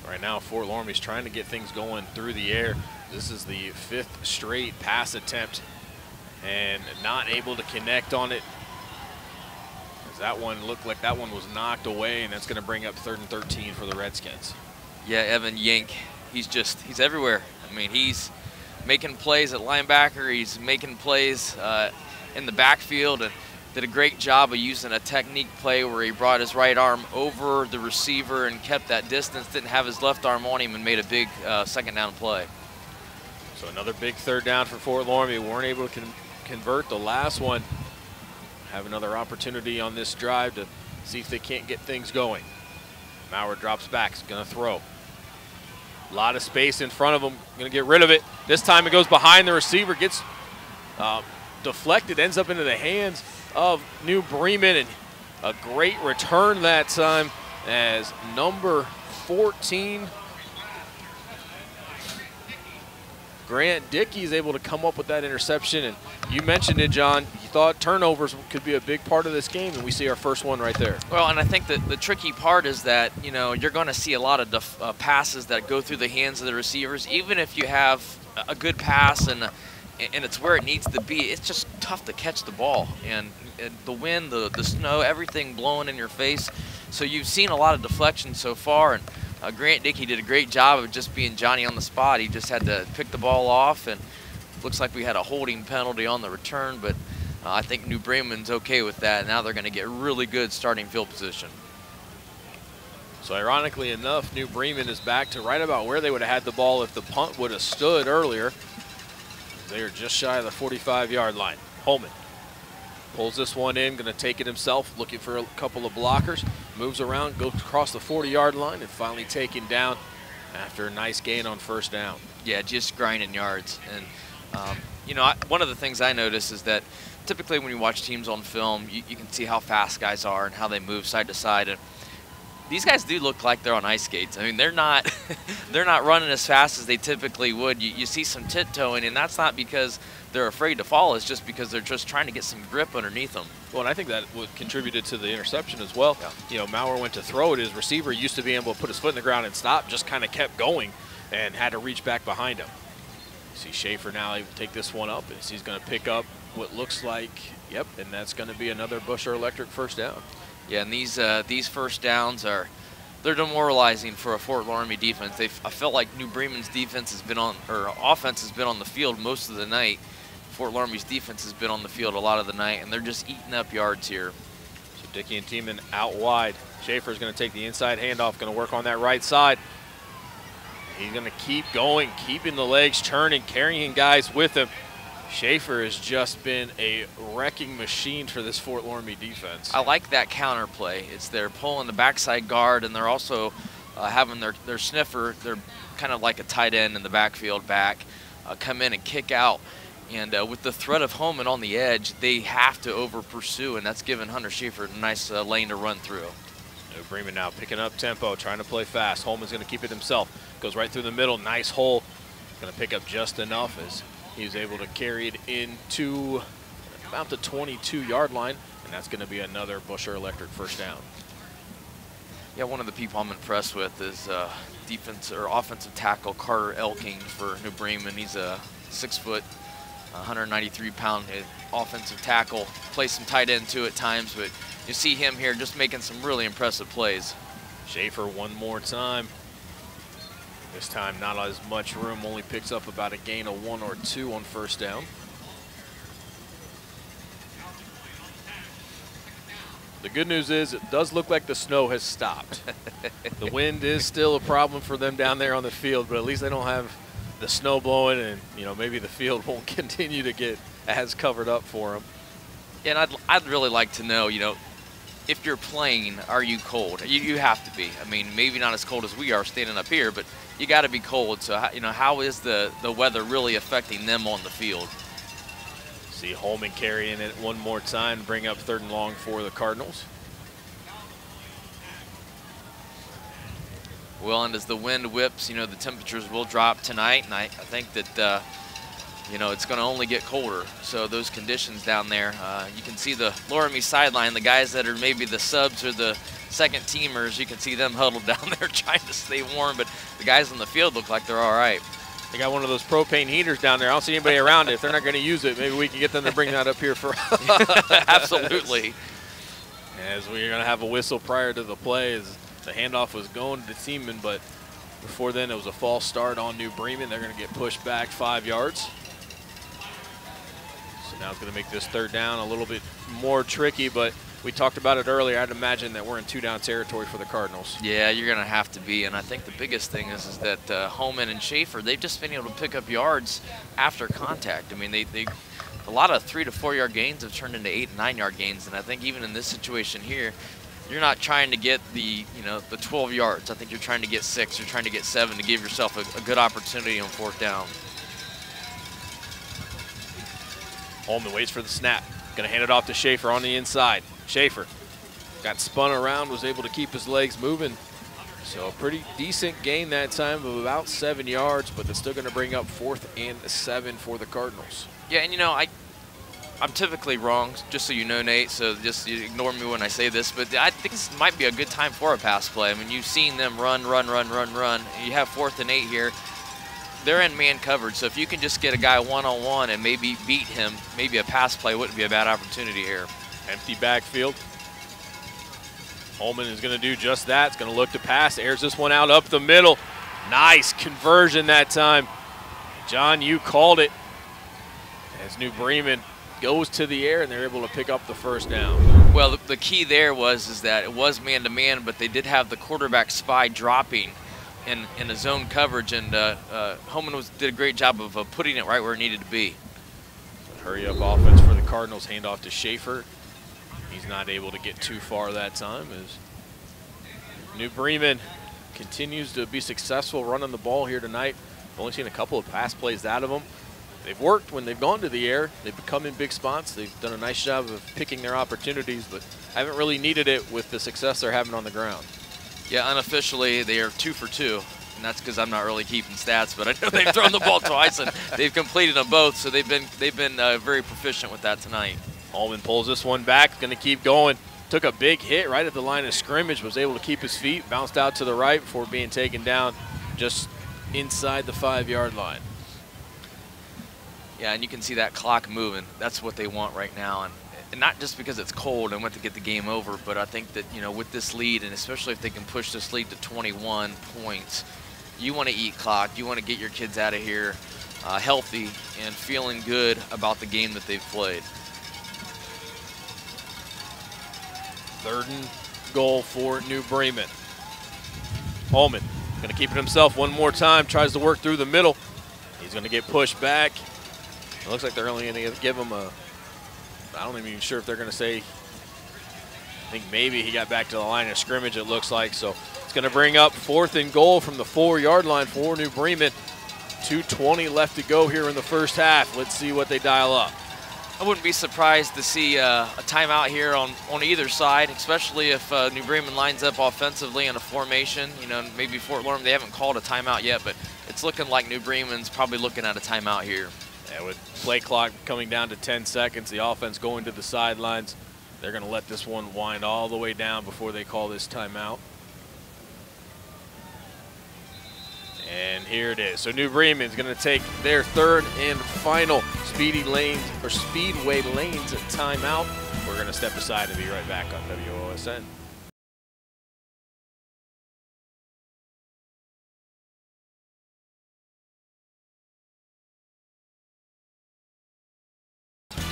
So right now, Fort Loramie's trying to get things going through the air. This is the fifth straight pass attempt, and not able to connect on it. That one looked like that one was knocked away, and that's going to bring up third and 13 for the Redskins. Yeah, Evan Yank, he's just, he's everywhere. I mean, he's making plays at linebacker. He's making plays uh, in the backfield and did a great job of using a technique play where he brought his right arm over the receiver and kept that distance, didn't have his left arm on him and made a big uh, second down play. So another big third down for Fort Loramie. weren't able to con convert the last one. Have another opportunity on this drive to see if they can't get things going. Maurer drops back, he's gonna throw. A lot of space in front of him, gonna get rid of it. This time it goes behind the receiver, gets uh, deflected, ends up into the hands of New Bremen, and a great return that time as number 14 Grant Dickey is able to come up with that interception. And you mentioned it, John. You thought turnovers could be a big part of this game, and we see our first one right there. Well, and I think that the tricky part is that, you know, you're going to see a lot of uh, passes that go through the hands of the receivers. Even if you have a good pass and, and it's where it needs to be, it's just tough to catch the ball. And, and the wind, the, the snow, everything blowing in your face. So you've seen a lot of deflection so far. and uh, Grant Dickey did a great job of just being Johnny on the spot. He just had to pick the ball off, and looks like we had a holding penalty on the return, but uh, I think New Bremen's okay with that. Now they're going to get really good starting field position. So ironically enough, New Bremen is back to right about where they would have had the ball if the punt would have stood earlier. They are just shy of the 45-yard line. Holman Pulls this one in, going to take it himself, looking for a couple of blockers. Moves around, goes across the 40-yard line, and finally taken down after a nice gain on first down. Yeah, just grinding yards. And, um, you know, I, one of the things I notice is that typically when you watch teams on film, you, you can see how fast guys are and how they move side to side. And these guys do look like they're on ice skates. I mean, they're not they're not running as fast as they typically would. You, you see some tiptoeing, and that's not because – they're afraid to fall is just because they're just trying to get some grip underneath them. Well, and I think that would contributed to the interception as well. Yeah. You know, Maurer went to throw it. His receiver used to be able to put his foot in the ground and stop, just kind of kept going and had to reach back behind him. see Schaefer now he will take this one up as he's going to pick up what looks like, yep, and that's going to be another Busher Electric first down. Yeah, and these uh, these first downs are they're demoralizing for a Fort Loramie defense. They I felt like New Bremen's defense has been on or offense has been on the field most of the night Fort Loramie's defense has been on the field a lot of the night, and they're just eating up yards here. So Dickey and Thiemann out wide. Schaefer is going to take the inside handoff, going to work on that right side. He's going to keep going, keeping the legs turning, carrying guys with him. Schaefer has just been a wrecking machine for this Fort Loramie defense. I like that counter play. It's they're pulling the backside guard, and they're also uh, having their, their sniffer, they're kind of like a tight end in the backfield back, uh, come in and kick out. And uh, with the threat of Holman on the edge, they have to over pursue, and that's given Hunter Schaefer a nice uh, lane to run through. New Bremen now picking up tempo, trying to play fast. Holman's going to keep it himself. Goes right through the middle, nice hole. Going to pick up just enough as he's able to carry it into about the 22-yard line, and that's going to be another Busher Electric first down. Yeah, one of the people I'm impressed with is uh, defense or offensive tackle Carter Elking for New Bremen. He's a six-foot 193 pound offensive tackle, Plays some tight end too at times, but you see him here just making some really impressive plays. Schaefer one more time. This time not as much room, only picks up about a gain of one or two on first down. The good news is it does look like the snow has stopped. the wind is still a problem for them down there on the field, but at least they don't have the snow blowing and you know maybe the field won't continue to get as covered up for them. And I'd, I'd really like to know, you know, if you're playing, are you cold? You, you have to be. I mean, maybe not as cold as we are standing up here, but you got to be cold. So, how, you know, how is the, the weather really affecting them on the field? See Holman carrying it one more time, bring up third and long for the Cardinals. Well, and as the wind whips, you know, the temperatures will drop tonight, and I, I think that, uh, you know, it's going to only get colder. So those conditions down there, uh, you can see the Loramie sideline, the guys that are maybe the subs or the second teamers, you can see them huddled down there trying to stay warm, but the guys on the field look like they're all right. They got one of those propane heaters down there. I don't see anybody around it. If they're not going to use it, maybe we can get them to bring that up here for us. Absolutely. As we're going to have a whistle prior to the play as the handoff was going to the Seaman, but before then it was a false start on New Bremen. They're going to get pushed back five yards. So now it's going to make this third down a little bit more tricky, but we talked about it earlier. I'd imagine that we're in two down territory for the Cardinals. Yeah, you're going to have to be. And I think the biggest thing is, is that uh, Holman and Schaefer, they've just been able to pick up yards after contact. I mean, they, they a lot of three to four yard gains have turned into eight and nine yard gains. And I think even in this situation here, you're not trying to get the you know the 12 yards. I think you're trying to get six. You're trying to get seven to give yourself a, a good opportunity on fourth down. Holman waits for the snap. Going to hand it off to Schaefer on the inside. Schaefer got spun around, was able to keep his legs moving. So a pretty decent gain that time of about seven yards, but that's still going to bring up fourth and seven for the Cardinals. Yeah, and you know, I, I'm typically wrong, just so you know, Nate, so just ignore me when I say this, but I think this might be a good time for a pass play. I mean, you've seen them run, run, run, run, run. You have fourth and eight here. They're in man coverage, so if you can just get a guy one-on-one -on -one and maybe beat him, maybe a pass play wouldn't be a bad opportunity here. Empty backfield. Holman is going to do just that. It's going to look to pass. Airs this one out up the middle. Nice conversion that time. John, you called it. As New Bremen goes to the air and they're able to pick up the first down. Well, the, key there was is that it was man-to-man, -man, but they did have the quarterback spy dropping in, in a zone coverage, and uh, uh, Holman was, did a great job of uh, putting it right where it needed to be. Hurry up offense for the Cardinals. handoff to Schaefer. He's not able to get too far that time as New Bremen continues to be successful running the ball here tonight. Only seen a couple of pass plays out of them. They've worked when they've gone to the air. They've come in big spots. They've done a nice job of picking their opportunities, but haven't really needed it with the success they're having on the ground. Yeah, unofficially, they are two for two. And that's because I'm not really keeping stats, but I know they've thrown the ball twice and they've completed them both, so they've been they've been uh, very proficient with that tonight. Holman pulls this one back, going to keep going. Took a big hit right at the line of scrimmage, was able to keep his feet, bounced out to the right before being taken down just inside the five-yard line. Yeah, and you can see that clock moving. That's what they want right now. And, and not just because it's cold and want to get the game over, but I think that, you know, with this lead, and especially if they can push this lead to 21 points, you want to eat clock. You want to get your kids out of here uh, healthy and feeling good about the game that they've played. Third and goal for New Bremen. Holman going to keep it himself one more time, tries to work through the middle. He's going to get pushed back. It looks like they're only going to give him a, I don't even sure if they're going to say, I think maybe he got back to the line of scrimmage, it looks like. So it's going to bring up fourth and goal from the four-yard line for New Bremen. 2.20 left to go here in the first half. Let's see what they dial up. I wouldn't be surprised to see uh, a timeout here on, on either side, especially if uh, New Bremen lines up offensively in a formation. You know, maybe Fort Loramie, they haven't called a timeout yet, but it's looking like New Bremen's probably looking at a timeout here. Yeah, with play clock coming down to 10 seconds, the offense going to the sidelines, they're going to let this one wind all the way down before they call this timeout. And here it is. So New Bremen's going to take their third and final Speedy Lanes or Speedway Lanes timeout. We're going to step aside and be right back on WOSN.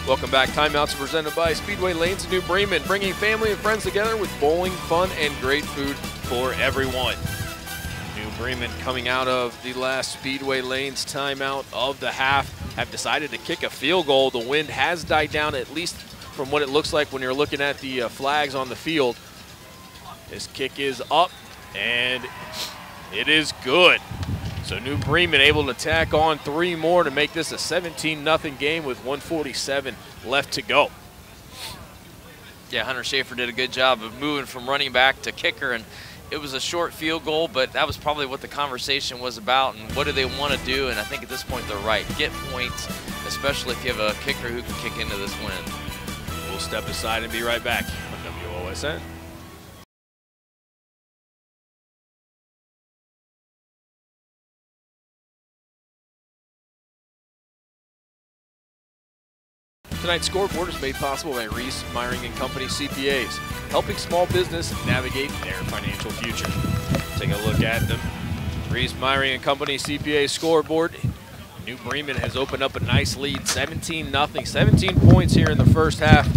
Welcome back. Timeouts are presented by Speedway Lanes in New Bremen, bringing family and friends together with bowling, fun, and great food for everyone. New Bremen coming out of the last Speedway Lanes timeout of the half have decided to kick a field goal. The wind has died down, at least from what it looks like when you're looking at the uh, flags on the field. This kick is up, and it is good. So New Bremen able to tack on three more to make this a 17-0 game with 147 left to go. Yeah, Hunter Schaefer did a good job of moving from running back to kicker, and it was a short field goal, but that was probably what the conversation was about and what do they want to do. And I think at this point they're right. Get points, especially if you have a kicker who can kick into this win. We'll step aside and be right back on WOSN. Tonight's scoreboard is made possible by Reese Meyering and Company CPAs, helping small business navigate their financial future. Take a look at them. Reese Meyering and Company CPA scoreboard. New Bremen has opened up a nice lead, 17 0 17 points here in the first half,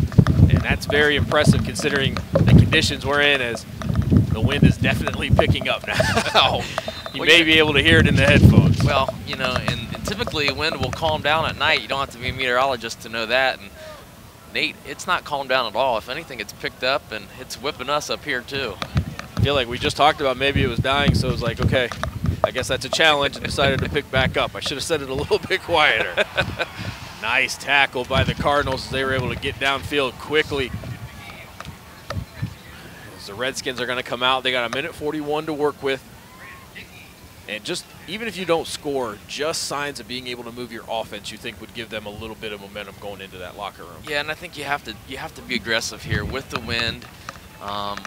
and that's very impressive considering the conditions we're in as the wind is definitely picking up now. you Well, may be able to hear it in the headphones. Well, you know, and, and typically wind will calm down at night. You don't have to be a meteorologist to know that. And Nate, it's not calmed down at all. If anything, it's picked up and it's whipping us up here too. I feel like we just talked about maybe it was dying, so it was like, okay, I guess that's a challenge, and decided to pick back up. I should have said it a little bit quieter. nice tackle by the Cardinals as they were able to get downfield quickly. As the Redskins are going to come out, they got a minute 41 to work with. And just even if you don't score, just signs of being able to move your offense, you think would give them a little bit of momentum going into that locker room. Yeah, and I think you have to you have to be aggressive here with the wind, um,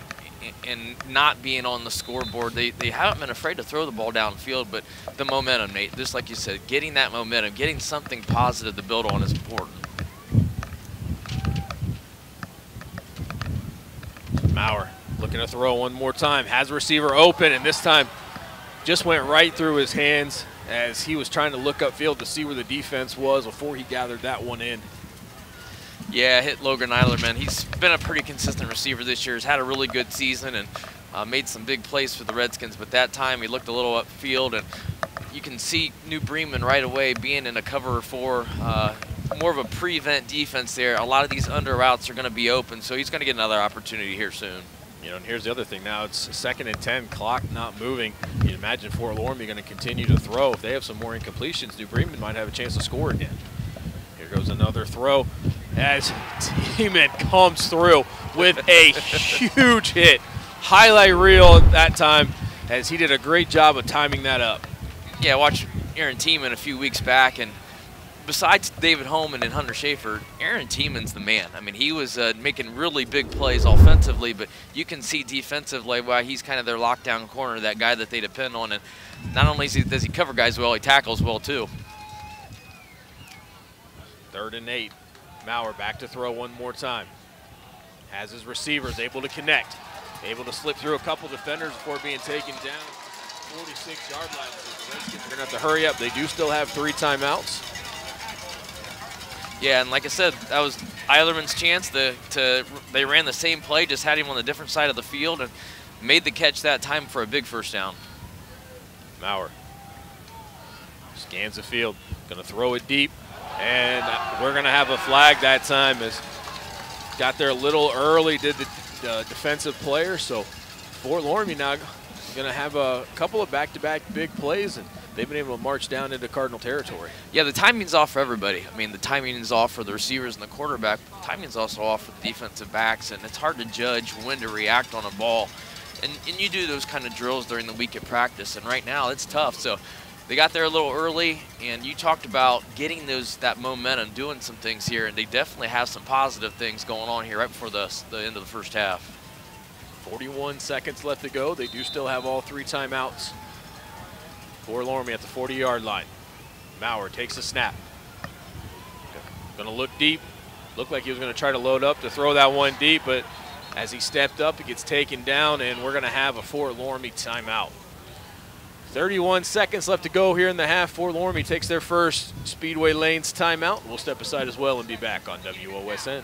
and not being on the scoreboard. They they haven't been afraid to throw the ball downfield, but the momentum, Nate, just like you said, getting that momentum, getting something positive to build on is important. Maurer looking to throw one more time. Has a receiver open, and this time just went right through his hands as he was trying to look upfield to see where the defense was before he gathered that one in. Yeah, hit Logan Eilerman. He's been a pretty consistent receiver this year. He's had a really good season and uh, made some big plays for the Redskins. But that time he looked a little upfield, and you can see New Bremen right away being in a cover four, uh, more of a prevent defense there. A lot of these under routes are going to be open, so he's going to get another opportunity here soon. You know, and here's the other thing. Now it's second and 10, clock not moving. You imagine Fort Loramie going to continue to throw. If they have some more incompletions, New Bremen might have a chance to score again. Here goes another throw as Thiemann comes through with a huge hit. Highlight reel at that time as he did a great job of timing that up. Yeah, watch Aaron Thiemann a few weeks back, and besides David Holman and Hunter Schaefer, Aaron Thiemann's the man. I mean, he was uh, making really big plays offensively, but you can see defensively why he's kind of their lockdown corner, that guy that they depend on. And not only does he, does he cover guys well, he tackles well too. Third and eight. Maurer back to throw one more time. Has his receivers able to connect. Able to slip through a couple defenders before being taken down. 46 yard line. So the Redskins are going to have to hurry up. They do still have three timeouts. Yeah, and like I said, that was Eilerman's chance to, to they ran the same play, just had him on the different side of the field and made the catch that time for a big first down. Maurer scans the field. Going to throw it deep. And we're going to have a flag that time as got there a little early, did the uh, defensive player. So Fort Loramie now going to have a couple of back-to-back big plays, and they've been able to march down into Cardinal territory. Yeah, the timing's off for everybody. I mean, the timing is off for the receivers and the quarterback. Timing's also off for the defensive backs, and it's hard to judge when to react on a ball. And, and you do those kind of drills during the week at practice, and right now it's tough. So they got there a little early, and you talked about getting those that momentum, doing some things here, and they definitely have some positive things going on here right before the, the end of the first half. 41 seconds left to go. They do still have all three timeouts. For Loramie at the 40-yard line. Maurer takes a snap. Going to look deep. Looked like he was going to try to load up to throw that one deep, but as he stepped up, it gets taken down, and we're going to have a Fort Loramie timeout. 31 seconds left to go here in the half. Fort Loramie takes their first Speedway Lanes timeout. We'll step aside as well and be back on WOSN.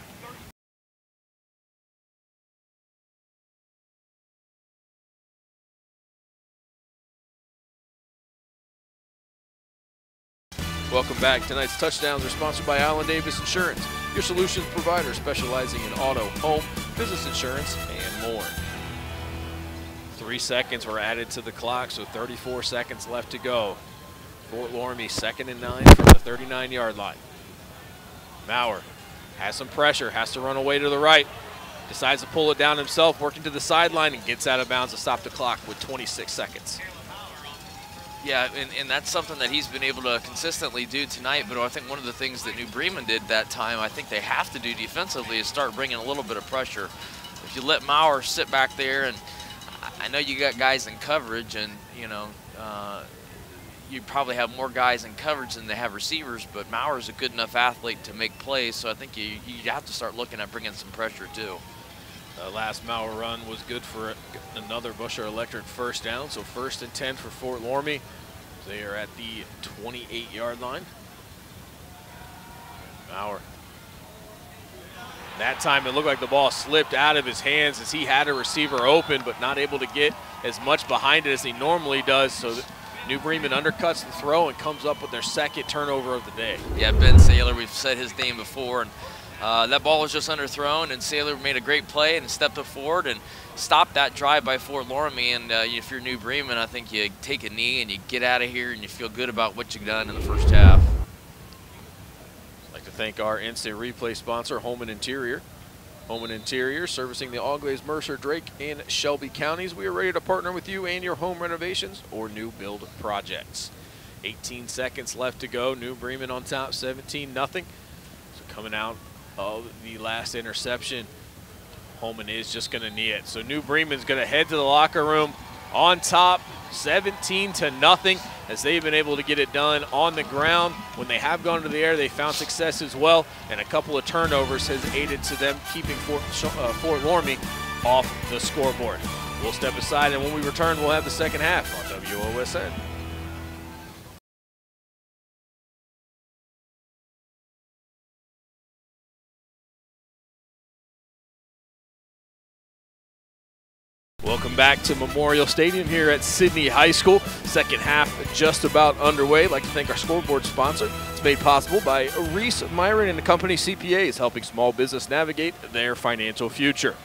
Welcome back. Tonight's touchdowns are sponsored by Allen Davis Insurance, your solutions provider specializing in auto, home, business insurance, and more. Three seconds were added to the clock, so 34 seconds left to go. Fort Loramie second and nine from the 39-yard line. Maurer has some pressure, has to run away to the right. Decides to pull it down himself, working to the sideline, and gets out of bounds to stop the clock with 26 seconds. Yeah, and, and that's something that he's been able to consistently do tonight. But I think one of the things that New Bremen did that time, I think they have to do defensively, is start bringing a little bit of pressure. If you let Maurer sit back there, and I- know you got guys in coverage, and you know uh, you probably have more guys in coverage than they have receivers, but Maurer's a good enough athlete to make plays, so I think you, you have to start looking at bringing some pressure too. The last Maurer run was good for another Busher Electric first down, so first and 10 for Fort Loramie. They are at the 28-yard line. Maurer. That time it looked like the ball slipped out of his hands as he had a receiver open, but not able to get as much behind it as he normally does. So New Bremen undercuts the throw and comes up with their second turnover of the day. Yeah, Ben Saylor, we've said his name before, and uh, that ball was just underthrown, and Saylor made a great play and stepped up forward and stopped that drive by Fort Loramie. And uh, if you're New Bremen, I think you take a knee and you get out of here and you feel good about what you've done in the first half. I'd like to thank our instant replay sponsor, Holman Interior. Home Interior, servicing the Auglaize, Mercer, Darke, and Shelby counties. We are ready to partner with you and your home renovations or new build projects. 18 seconds left to go. New Bremen on top, 17 nothing. So coming out the last interception, Holman is just going to knee it. So New Bremen's going to head to the locker room on top, 17 to nothing as they've been able to get it done on the ground. When they have gone to the air, they found success as well, and a couple of turnovers has aided to them keeping Fort, uh, Fort Loramie off the scoreboard. We'll step aside, and when we return, we'll have the second half on WOSN. Back to Memorial Stadium here at Sidney High School. Second half just about underway. I'd like to thank our scoreboard sponsor. It's made possible by Reese Myron and the company CPAs, helping small business navigate their financial future.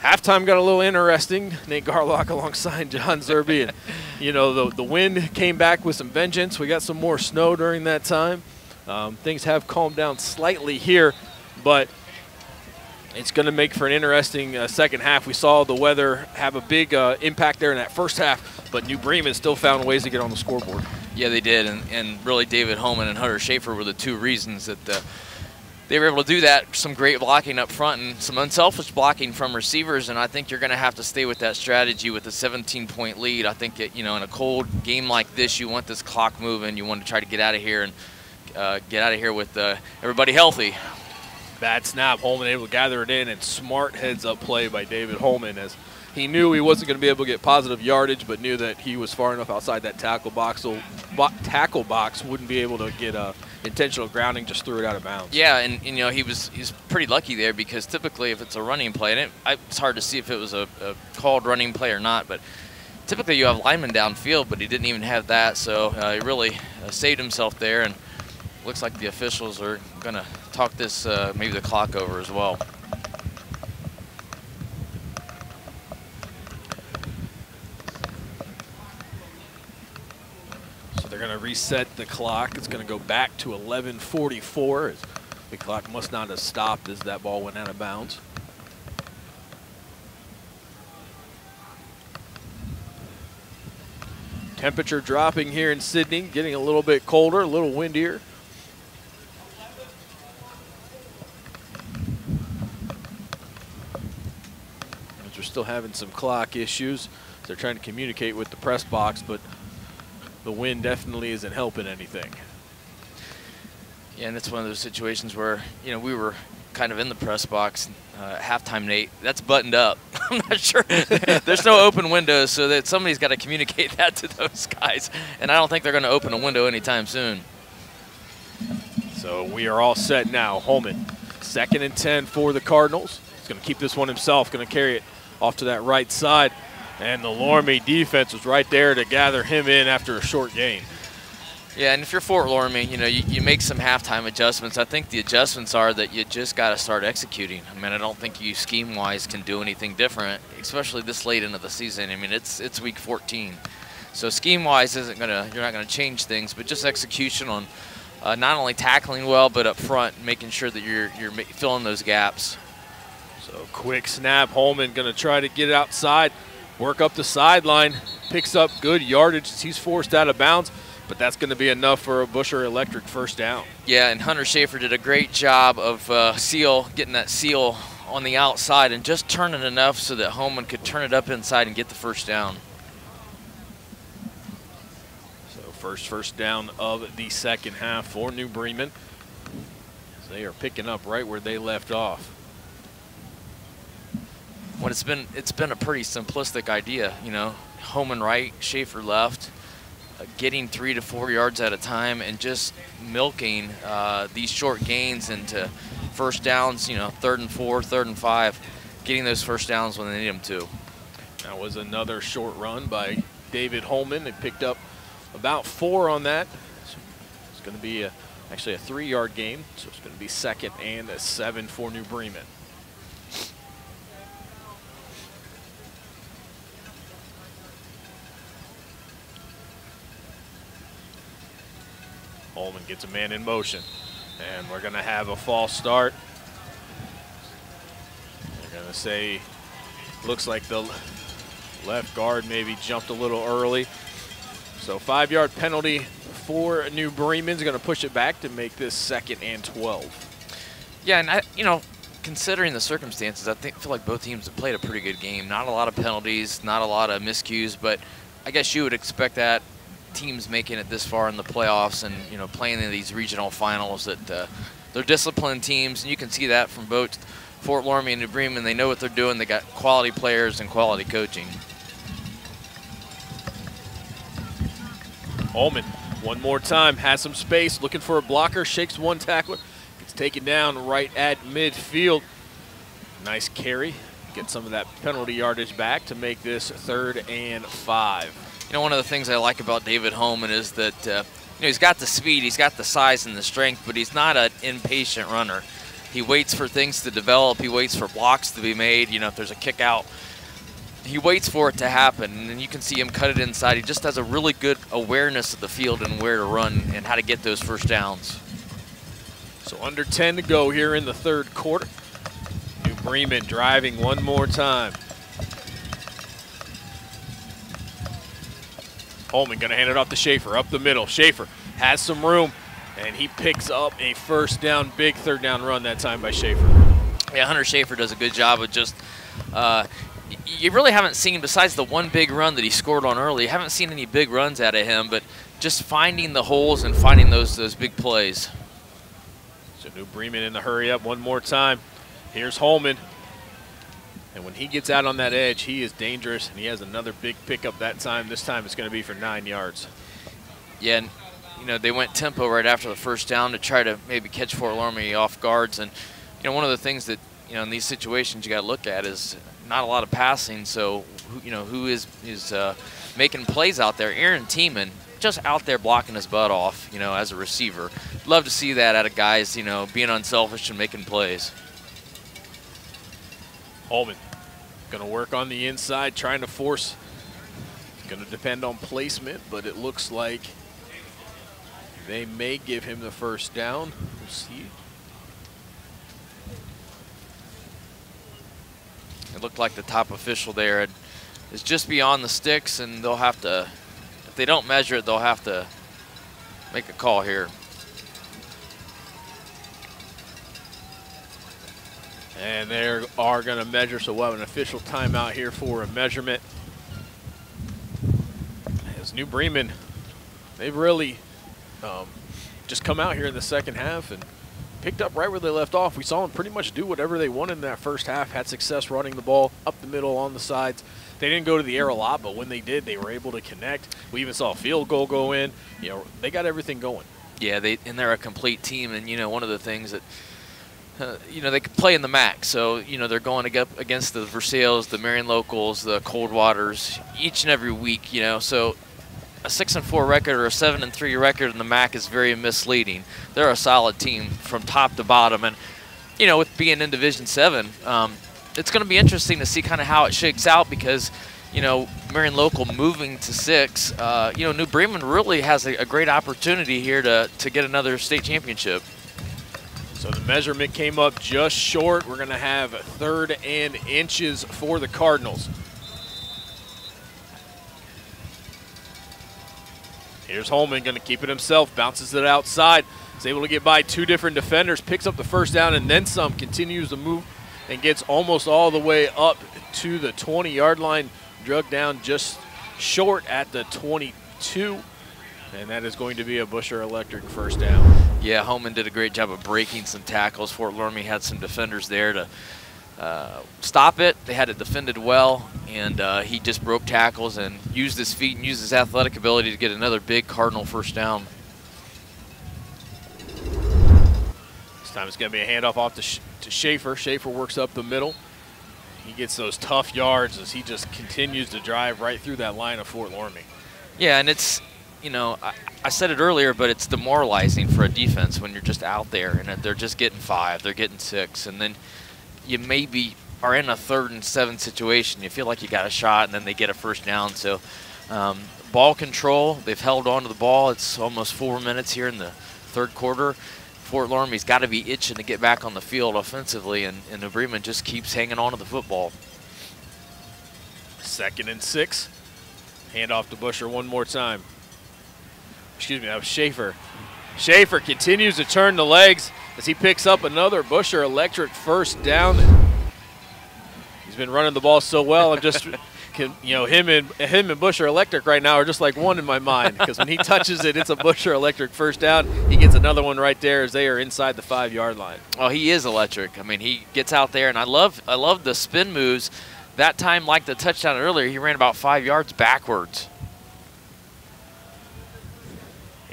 Halftime got a little interesting. Nate Garlock alongside John Zerby. And, you know, the, the wind came back with some vengeance. We got some more snow during that time. Um, things have calmed down slightly here, but – it's going to make for an interesting uh, second half. We saw the weather have a big uh, impact there in that first half, but New Bremen still found ways to get on the scoreboard. Yeah, they did, and, and really David Holman and Hunter Schaefer were the two reasons that uh, they were able to do that. Some great blocking up front and some unselfish blocking from receivers, and I think you're going to have to stay with that strategy with a 17-point lead. I think, it, you know, in a cold game like this, you want this clock moving. You want to try to get out of here and uh, get out of here with uh, everybody healthy. Bad snap. Holman able to gather it in, and smart heads up play by David Holman as he knew he wasn't going to be able to get positive yardage, but knew that he was far enough outside that tackle box, so bo tackle box wouldn't be able to get a intentional grounding. Just threw it out of bounds. Yeah, and, and you know he was he's pretty lucky there because typically if it's a running play, and it, it's hard to see if it was a, a called running play or not, but typically you have linemen downfield, but he didn't even have that, so uh, he really uh, saved himself there and looks like the officials are going to talk this, uh, maybe the clock over as well. So they're going to reset the clock. It's going to go back to 11:44. The clock must not have stopped as that ball went out of bounds. Temperature dropping here in Sidney, getting a little bit colder, a little windier. Still having some clock issues. They're trying to communicate with the press box, but the wind definitely isn't helping anything. Yeah, and it's one of those situations where, you know, we were kind of in the press box uh, halftime, Nate. That's buttoned up. I'm not sure. There's no open windows, so that somebody's got to communicate that to those guys. And I don't think they're going to open a window anytime soon. So we are all set now. Holman, second and 10 for the Cardinals. He's going to keep this one himself, going to carry it off to that right side. And the Loramie defense was right there to gather him in after a short game. Yeah, and if you're Fort Loramie, you know, you, you make some halftime adjustments. I think the adjustments are that you just got to start executing. I mean, I don't think you scheme-wise can do anything different, especially this late into the season. I mean, it's it's week 14. So scheme-wise isn't going to, you're not going to change things, but just execution on uh, not only tackling well, but up front, making sure that you're, you're filling those gaps. So quick snap. Holman going to try to get it outside, work up the sideline, picks up good yardage. He's forced out of bounds, but that's going to be enough for a Busher Electric first down. Yeah, and Hunter Schaefer did a great job of uh, seal, getting that seal on the outside and just turning enough so that Holman could turn it up inside and get the first down. So First first down of the second half for New Bremen. They are picking up right where they left off. Well, it's been it's been a pretty simplistic idea, you know. Holman right, Schaefer left, uh, getting three to four yards at a time, and just milking uh, these short gains into first downs. You know, third and four, third and five, getting those first downs when they need them to. That was another short run by David Holman. They picked up about four on that. It's going to be a, actually a three-yard game, so it's going to be second and a seven for New Bremen. Holman gets a man in motion. And we're going to have a false start. They're going to say, looks like the left guard maybe jumped a little early. So five yard penalty for New Bremen's going to push it back to make this second and 12. Yeah, and I, you know, considering the circumstances, I think feel like both teams have played a pretty good game. Not a lot of penalties, not a lot of miscues, but I guess you would expect that teams making it this far in the playoffs and you know playing in these regional finals that uh, they're disciplined teams, and you can see that from both Fort Loramie and New Bremen. They know what they're doing. They got quality players and quality coaching. Holman, one more time, has some space, looking for a blocker, shakes one tackler, gets taken down right at midfield. Nice carry, get some of that penalty yardage back to make this third and five. Know, one of the things I like about David Holman is that, uh, you know, he's got the speed, he's got the size and the strength, but he's not an impatient runner. He waits for things to develop. He waits for blocks to be made. You know, if there's a kick out, he waits for it to happen, and you can see him cut it inside. He just has a really good awareness of the field and where to run and how to get those first downs. So under 10 to go here in the third quarter. New Bremen driving one more time. Holman going to hand it off to Schaefer, up the middle. Schaefer has some room, and he picks up a first down, big third down run that time by Schaefer. Yeah, Hunter Schaefer does a good job of just uh, you really haven't seen, besides the one big run that he scored on early, you haven't seen any big runs out of him, but just finding the holes and finding those those big plays. So New Bremen in the hurry up one more time. Here's Holman. And when he gets out on that edge, he is dangerous, and he has another big pickup that time. This time it's going to be for nine yards. Yeah, and, you know, they went tempo right after the first down to try to maybe catch Fort Loramie off guards. And, you know, one of the things that, you know, in these situations you got to look at is not a lot of passing. So, you know, who is is uh, making plays out there? Aaron Thiemann just out there blocking his butt off, you know, as a receiver. Love to see that out of guys, you know, being unselfish and making plays. Holman going to work on the inside, trying to force. It's going to depend on placement, but it looks like they may give him the first down. We'll see. It looked like the top official there is just beyond the sticks, and they'll have to, if they don't measure it, they'll have to make a call here. And they are going to measure, so we'll have an official timeout here for a measurement. As New Bremen, they've really um, just come out here in the second half and picked up right where they left off. We saw them pretty much do whatever they wanted in that first half, had success running the ball up the middle, on the sides. They didn't go to the air a lot, but when they did, they were able to connect. We even saw a field goal go in. You know, they got everything going. Yeah, they and they're a complete team. And you know, one of the things that you know they can play in the MAC, so you know they're going against the Versailles, the Marion Locals, the Coldwaters each and every week. You know, so a six and four record or a seven and three record in the MAC is very misleading. They're a solid team from top to bottom, and you know, with being in Division Seven, um, it's going to be interesting to see kind of how it shakes out because you know, Marion Local moving to six, uh, you know, New Bremen really has a, a, great opportunity here to, to get another state championship. So the measurement came up just short. We're going to have third and inches for the Cardinals. Here's Holman going to keep it himself, bounces it outside. Is able to get by two different defenders, picks up the first down and then some, continues to move and gets almost all the way up to the 20 yard line, drug down just short at the 22. And that is going to be a Busher Electric first down. Yeah, Holman did a great job of breaking some tackles. Fort Loramie had some defenders there to uh, stop it. They had it defended well, and uh, he just broke tackles and used his feet and used his athletic ability to get another big Cardinal first down. This time it's going to be a handoff off to, Sh to Schaefer. Schaefer works up the middle. He gets those tough yards as he just continues to drive right through that line of Fort Loramie. Yeah, and it's, you know, I, I said it earlier, but it's demoralizing for a defense when you're just out there and they're just getting five, they're getting six, and then you maybe are in a third and seven situation. You feel like you got a shot, and then they get a first down. So, um, ball control, they've held on to the ball. It's almost four minutes here in the third quarter. Fort Loramie's got to be itching to get back on the field offensively, and, and Bremen just keeps hanging on to the football. Second and six. Hand off to Busher one more time. Excuse me, that was Schaefer. Schaefer continues to turn the legs as he picks up another Busher Electric first down. He's been running the ball so well. I'm just, you know, him and him and Busher Electric right now are just like one in my mind because when he touches it, it's a Busher Electric first down. He gets another one right there as they are inside the five yard line. Oh, he is electric. I mean, he gets out there, and I love I love the spin moves. That time, like the touchdown earlier, he ran about five yards backwards.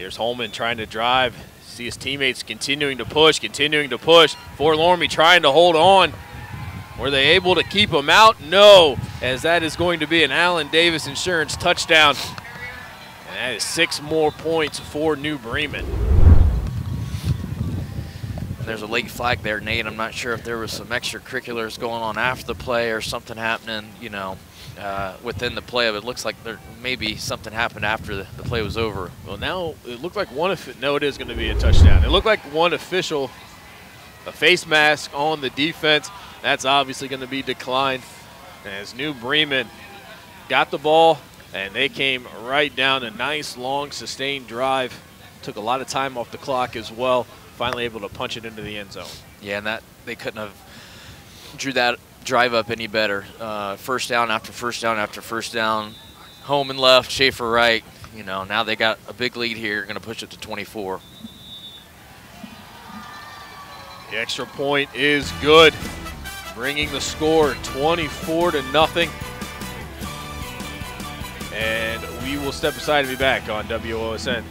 Here's Holman trying to drive. See his teammates continuing to push, continuing to push. Fort Loramie trying to hold on. Were they able to keep him out? No, as that is going to be an Allen Davis Insurance touchdown. And that is six more points for New Bremen. There's a late flag there, Nate. I'm not sure if there was some extracurriculars going on after the play or something happening, you know, uh, within the play. But it looks like there maybe something happened after the, the play was over. Well, now it looked like one. If no, it is going to be a touchdown. It looked like one official, a face mask on the defense. That's obviously going to be declined. As New Bremen got the ball, and they came right down a nice, long, sustained drive. Took a lot of time off the clock as well. Finally able to punch it into the end zone. Yeah, and that they couldn't have drew that drive up any better. Uh, first down after first down after first down. Holman left, Schaefer right. You know, now they got a big lead here. Going to push it to 24. The extra point is good, bringing the score 24 to nothing. And we will step aside and be back on WOSN.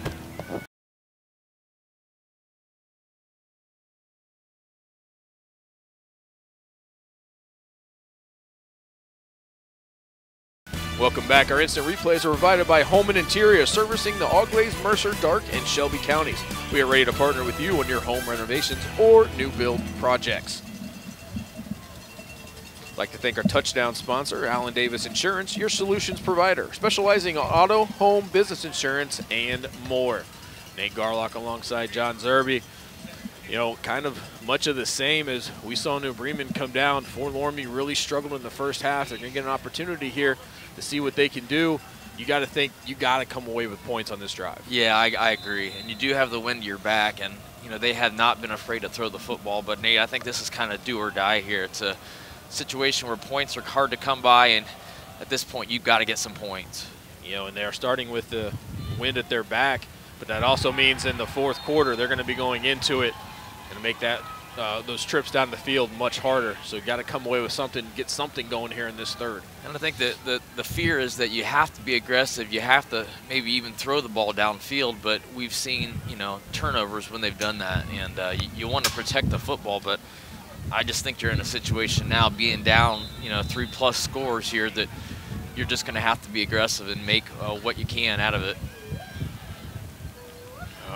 Welcome back. Our instant replays are provided by Holman Interior, servicing the Auglaize, Mercer, Darke, and Shelby counties. We are ready to partner with you on your home renovations or new build projects. I'd like to thank our touchdown sponsor, Allen Davis Insurance, your solutions provider, specializing in auto, home, business insurance, and more. Nate Garlock alongside John Zerby. You know, kind of much of the same as we saw New Bremen come down. Fort Loramie really struggled in the first half. They're going to get an opportunity here to see what they can do. You got to think you got to come away with points on this drive. Yeah, I, I, agree. And you do have the wind to your back, and you know they have not been afraid to throw the football. But Nate, I think this is kind of do or die here. It's a situation where points are hard to come by, and at this point, you've got to get some points. You know, and they're starting with the wind at their back, but that also means in the fourth quarter they're going to be going into it and make that uh, those trips down the field much harder. So you got to come away with something, get something going here in this third. And I think that the, the fear is that you have to be aggressive. You have to maybe even throw the ball downfield. But we've seen you know turnovers when they've done that, and uh, you, you want to protect the football. But I just think you're in a situation now, being down you know three plus scores here, that you're just going to have to be aggressive and make uh, what you can out of it.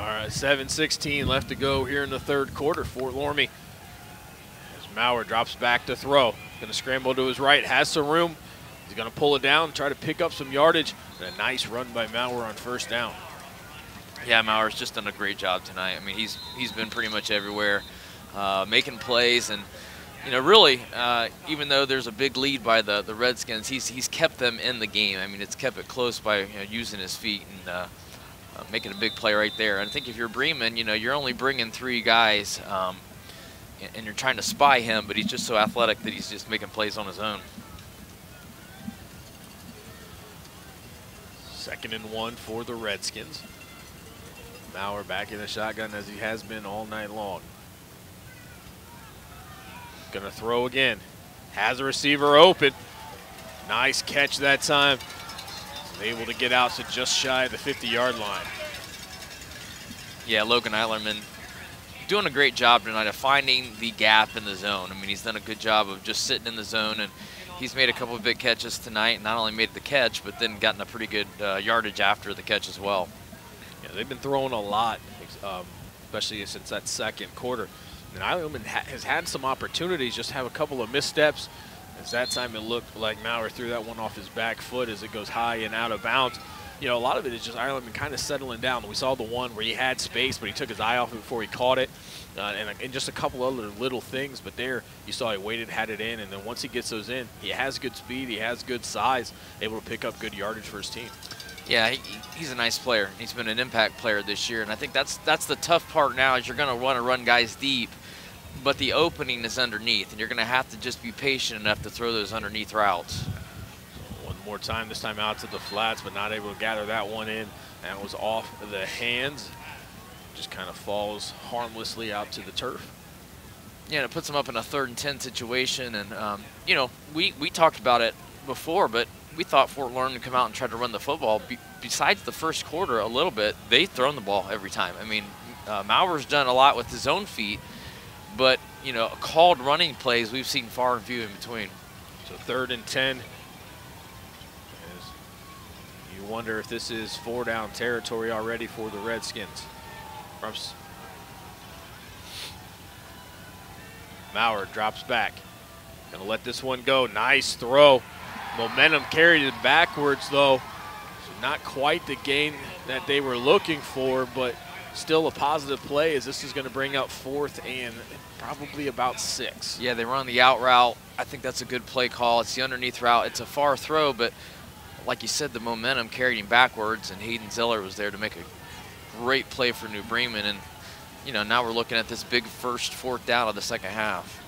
All right, 7-16 left to go here in the third quarter. Fort Loramie as Maurer drops back to throw. Going to scramble to his right, has some room. He's going to pull it down, try to pick up some yardage. And a nice run by Maurer on first down. Yeah, Maurer's just done a great job tonight. I mean, he's he's been pretty much everywhere, uh, making plays and you know, really, uh, even though there's a big lead by the, the Redskins, he's he's kept them in the game. I mean, it's kept it close by you know, using his feet and uh, uh, making a big play right there. And I think if you're Bremen, you know, you're only bringing three guys, um, and, and you're trying to spy him, but he's just so athletic that he's just making plays on his own. Second and one for the Redskins. Maurer back in the shotgun as he has been all night long. Gonna throw again. Has a receiver open. Nice catch that time. Able to get out to just shy of the 50-yard line. Yeah, Logan Eilerman doing a great job tonight of finding the gap in the zone. I mean, he's done a good job of just sitting in the zone, and he's made a couple of big catches tonight. Not only made the catch, but then gotten a pretty good uh, yardage after the catch as well. Yeah, they've been throwing a lot, um, especially since that second quarter. And Eilerman ha has had some opportunities, just have a couple of missteps. As that time it looked like Maurer threw that one off his back foot as it goes high and out of bounds. You know, a lot of it is just Eilerman kind of settling down. We saw the one where he had space, but he took his eye off it before he caught it. Uh, and, and, just a couple other little things, but there you saw he waited, had it in, and then once he gets those in, he has good speed, he has good size, able to pick up good yardage for his team. Yeah, he, he's a nice player. He's been an impact player this year, and I think that's that's the tough part now is you're going to want to run guys deep – but the opening is underneath, and you're going to have to just be patient enough to throw those underneath routes. One more time, this time out to the flats, but not able to gather that one in. That was off the hands. Just kind of falls harmlessly out to the turf. Yeah, and it puts them up in a third and 10 situation. And, um, you know, we, we talked about it before, but we thought Fort Loramie would come out and try to run the football. Be besides the first quarter a little bit, they've thrown the ball every time. I mean, uh, Maurer's done a lot with his own feet, but, you know, called running plays we've seen far and few in between. So third and 10. You wonder if this is four down territory already for the Redskins. From Maurer drops back. Gonna let this one go. Nice throw. Momentum carried it backwards though. So not quite the gain that they were looking for, but still a positive play as this is going to bring up fourth and probably about six. Yeah, they run the out route. I think that's a good play call. It's the underneath route. It's a far throw, but like you said, the momentum carried him backwards, and Hayden Ziller was there to make a great play for New Bremen. And, you know, now we're looking at this big first fourth down of the second half.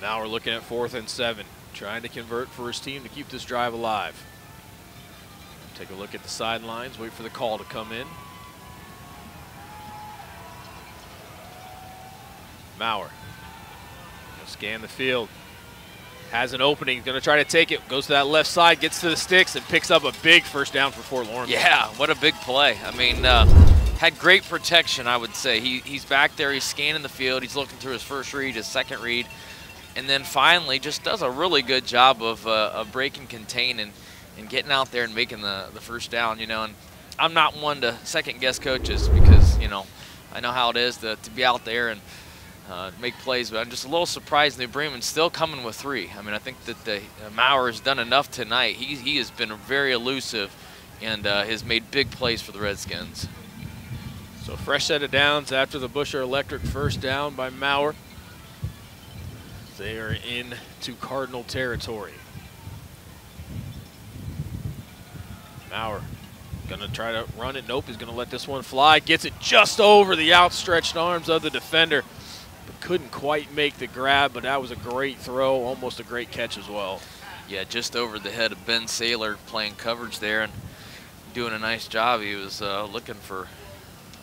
Now we're looking at fourth and seven, trying to convert for his team to keep this drive alive. Take a look at the sidelines, wait for the call to come in. Maurer. Scan the field. Has an opening, going to try to take it. Goes to that left side, gets to the sticks, and picks up a big first down for Fort Loramie. Yeah, what a big play. I mean, uh, had great protection, I would say. He, he's back there, he's scanning the field, he's looking through his first read, his second read, and then finally just does a really good job of, uh, of breaking contain and and getting out there and making the, the first down, you know. And I'm not one to second guess coaches because, you know, I know how it is to, to be out there and uh, make plays, but I'm just a little surprised New Bremen's still coming with three. I mean, I think that the uh, Maurer has done enough tonight. He, he has been very elusive and uh, has made big plays for the Redskins. So fresh set of downs after the Busher Electric first down by Maurer. They are into Cardinal territory. Maurer gonna try to run it. Nope, he's gonna let this one fly. Gets it just over the outstretched arms of the defender. But couldn't quite make the grab, but that was a great throw, almost a great catch as well. Yeah, just over the head of Ben Saylor playing coverage there and doing a nice job. He was uh, looking for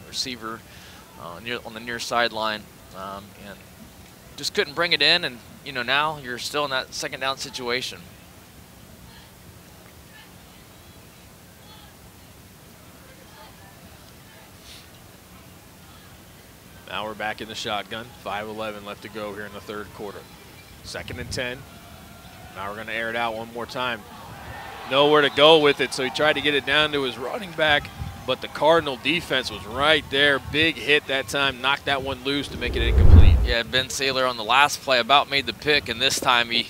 receiver uh, near, on the near sideline um, and just couldn't bring it in. And, you know, now you're still in that second down situation. Now we're back in the shotgun. 5.11 left to go here in the third quarter. Second and 10. Now we're going to air it out one more time. Nowhere to go with it, so he tried to get it down to his running back, but the Cardinal defense was right there. Big hit that time, knocked that one loose to make it incomplete. Yeah, Ben Saylor on the last play about made the pick, and this time he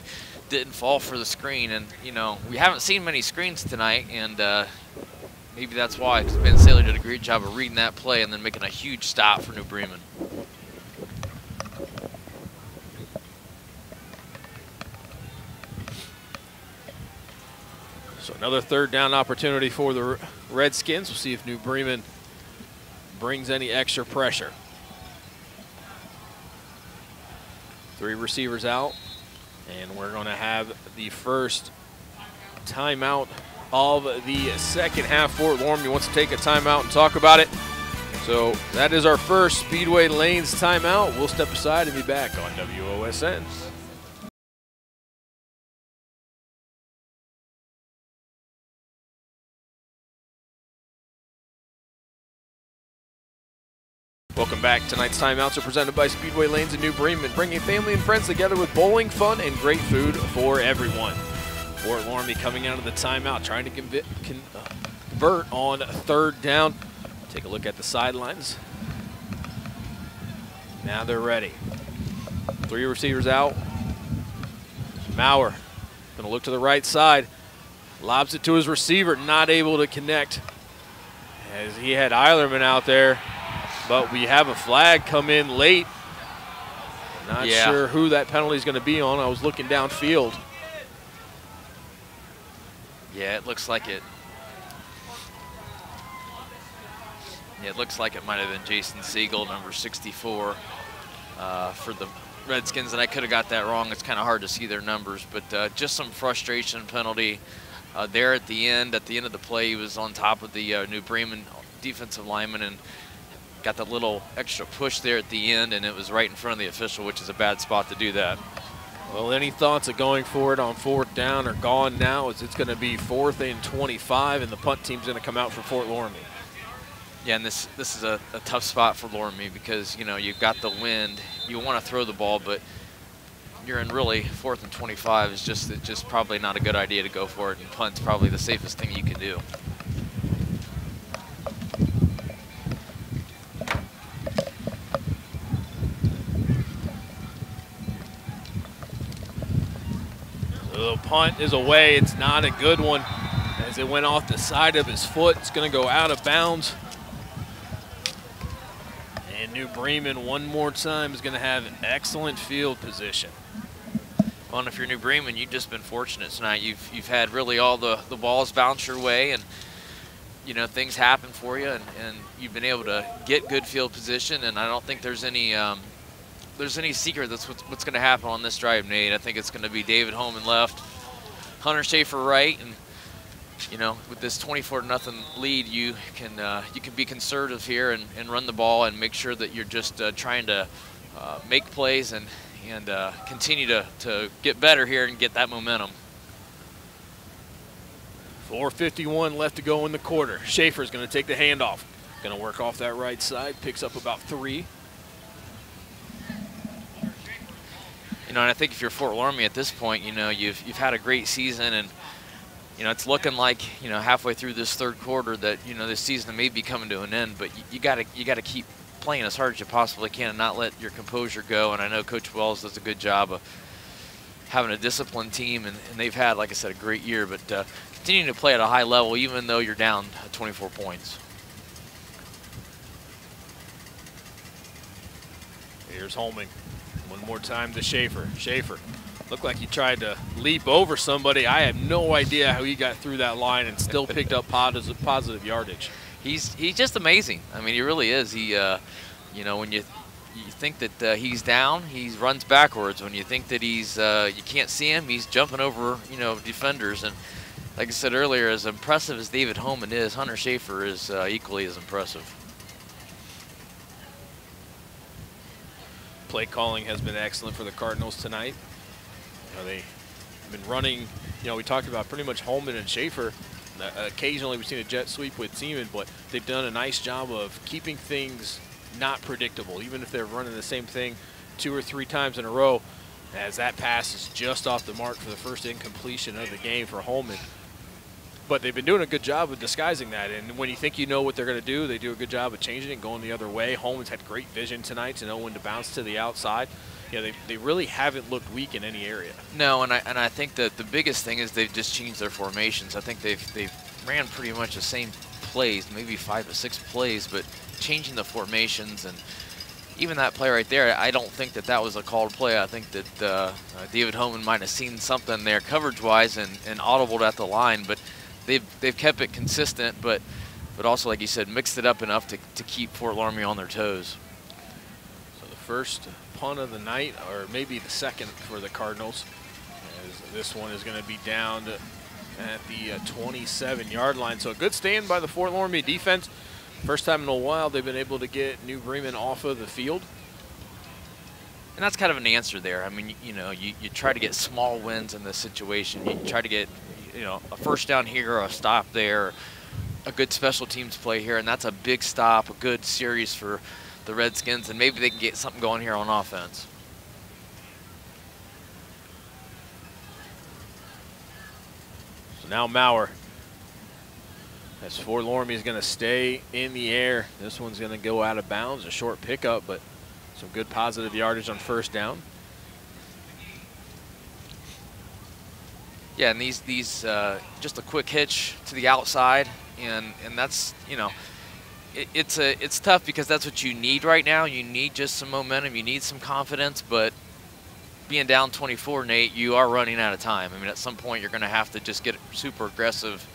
didn't fall for the screen. And, you know, we haven't seen many screens tonight, and uh, maybe that's why, because Ben Saylor did a great job of reading that play and then making a huge stop for New Bremen. So another third down opportunity for the Redskins. We'll see if New Bremen brings any extra pressure. Three receivers out, and we're going to have the first timeout of the second half. Fort Loramie wants to take a timeout and talk about it. So that is our first Speedway Lanes timeout. We'll step aside and be back on WOSN. Welcome back. Tonight's timeouts are presented by Speedway Lanes in New Bremen, bringing family and friends together with bowling, fun, and great food for everyone. Fort Loramie coming out of the timeout, trying to convert, uh, convert on third down. Take a look at the sidelines. Now they're ready. Three receivers out. Maurer going to look to the right side. Lobs it to his receiver, not able to connect. As he had Eilerman out there, but we have a flag come in late. Not Yeah. sure who that penalty is going to be on. I was looking downfield. Yeah, it looks like it. Yeah, it looks like it might have been Jason Siegel, number 64, uh, for the Redskins, and I could have got that wrong. It's kind of hard to see their numbers, but uh, just some frustration penalty uh, there at the end. At the end of the play, he was on top of the uh, New Bremen defensive lineman and got that little extra push there at the end, and it was right in front of the official, which is a bad spot to do that. Well, any thoughts of going for it on fourth down are gone now as it's going to be fourth and 25, and the punt team's going to come out for Fort Loramie. Yeah, and this this is a, a tough spot for Loramie because you know you've got the wind. You want to throw the ball, but you're in really fourth and 25 is just just probably not a good idea to go for it. And punt's probably the safest thing you can do. The punt is away. It's not a good one as it went off the side of his foot. It's going to go out of bounds. And New Bremen, one more time, is going to have an excellent field position. Well, if you're New Bremen, you've just been fortunate tonight. You've you've had really all the the balls bounce your way, and you know things happen for you, and, and you've been able to get good field position. And I don't think there's any um, there's any secret that's what's, what's going to happen on this drive, Nate. I think it's going to be David Holman left, Hunter Schaefer right, and you know with this 24 to nothing lead, you can uh, you can be conservative here and, and run the ball and make sure that you're just uh, trying to uh, make plays and and uh, continue to, to get better here and get that momentum. 4.51 left to go in the quarter. Schaefer's going to take the handoff. Going to work off that right side, picks up about three. You know, and I think if you're Fort Loramie at this point, you know, you've you've had a great season, and you know, it's looking like you know halfway through this third quarter that you know this season may be coming to an end. But you, you gotta you gotta keep playing as hard as you possibly can and not let your composure go. And I know Coach Wells does a good job of having a disciplined team, and, and they've had, like I said, a great year. But uh, continuing to play at a high level, even though you're down 24 points. Here's Holman. One more time to Schaefer. Schaefer looked like he tried to leap over somebody. I have no idea how he got through that line and still picked up positive, positive yardage. he's he's just amazing. I mean, he really is. He, uh, you know, when you you think that uh, he's down, he runs backwards. When you think that he's uh, you can't see him, he's jumping over you know defenders. And like I said earlier, as impressive as David Holman is, Hunter Schaefer is uh, equally as impressive. Play calling has been excellent for the Cardinals tonight. You know, they've been running, you know, we talked about pretty much Holman and Schaefer. Uh, occasionally we've seen a jet sweep with Seaman, but they've done a nice job of keeping things not predictable, even if they're running the same thing two or three times in a row, as that pass is just off the mark for the first incompletion of the game for Holman. But they've been doing a good job of disguising that. And when you think you know what they're going to do, they do a good job of changing it, going the other way. Holman's had great vision tonight to know when to bounce to the outside. You know, they, they really haven't looked weak in any area. No, and I and I think that the biggest thing is they've just changed their formations. I think they've they've ran pretty much the same plays, maybe five or six plays, but changing the formations and even that play right there, I don't think that that was a called play. I think that uh, uh, David Holman might have seen something there coverage-wise and, and audibled at the line, but they've they've kept it consistent, but but also like you said, mixed it up enough to, to keep Fort Loramie on their toes. So the first punt of the night, or maybe the second for the Cardinals, as this one is going to be down to at the 27-yard uh, line. So a good stand by the Fort Loramie defense. First time in a while they've been able to get New Bremen off of the field. And that's kind of an answer there. I mean, you, you know, you, you try to get small wins in this situation. You try to get, you know, a first down here a stop there, a good special teams play here, and that's a big stop, a good series for the Redskins, and maybe they can get something going here on offense. So now Maurer. As Fort Loramie is going to stay in the air. This one's going to go out of bounds, a short pickup, but some good positive yardage on first down. Yeah, and these these uh, just a quick hitch to the outside, and and that's you know, it, it's a it's tough because that's what you need right now. You need just some momentum. You need some confidence, but being down 24, Nate, you are running out of time. I mean, at some point you're going to have to just get super aggressive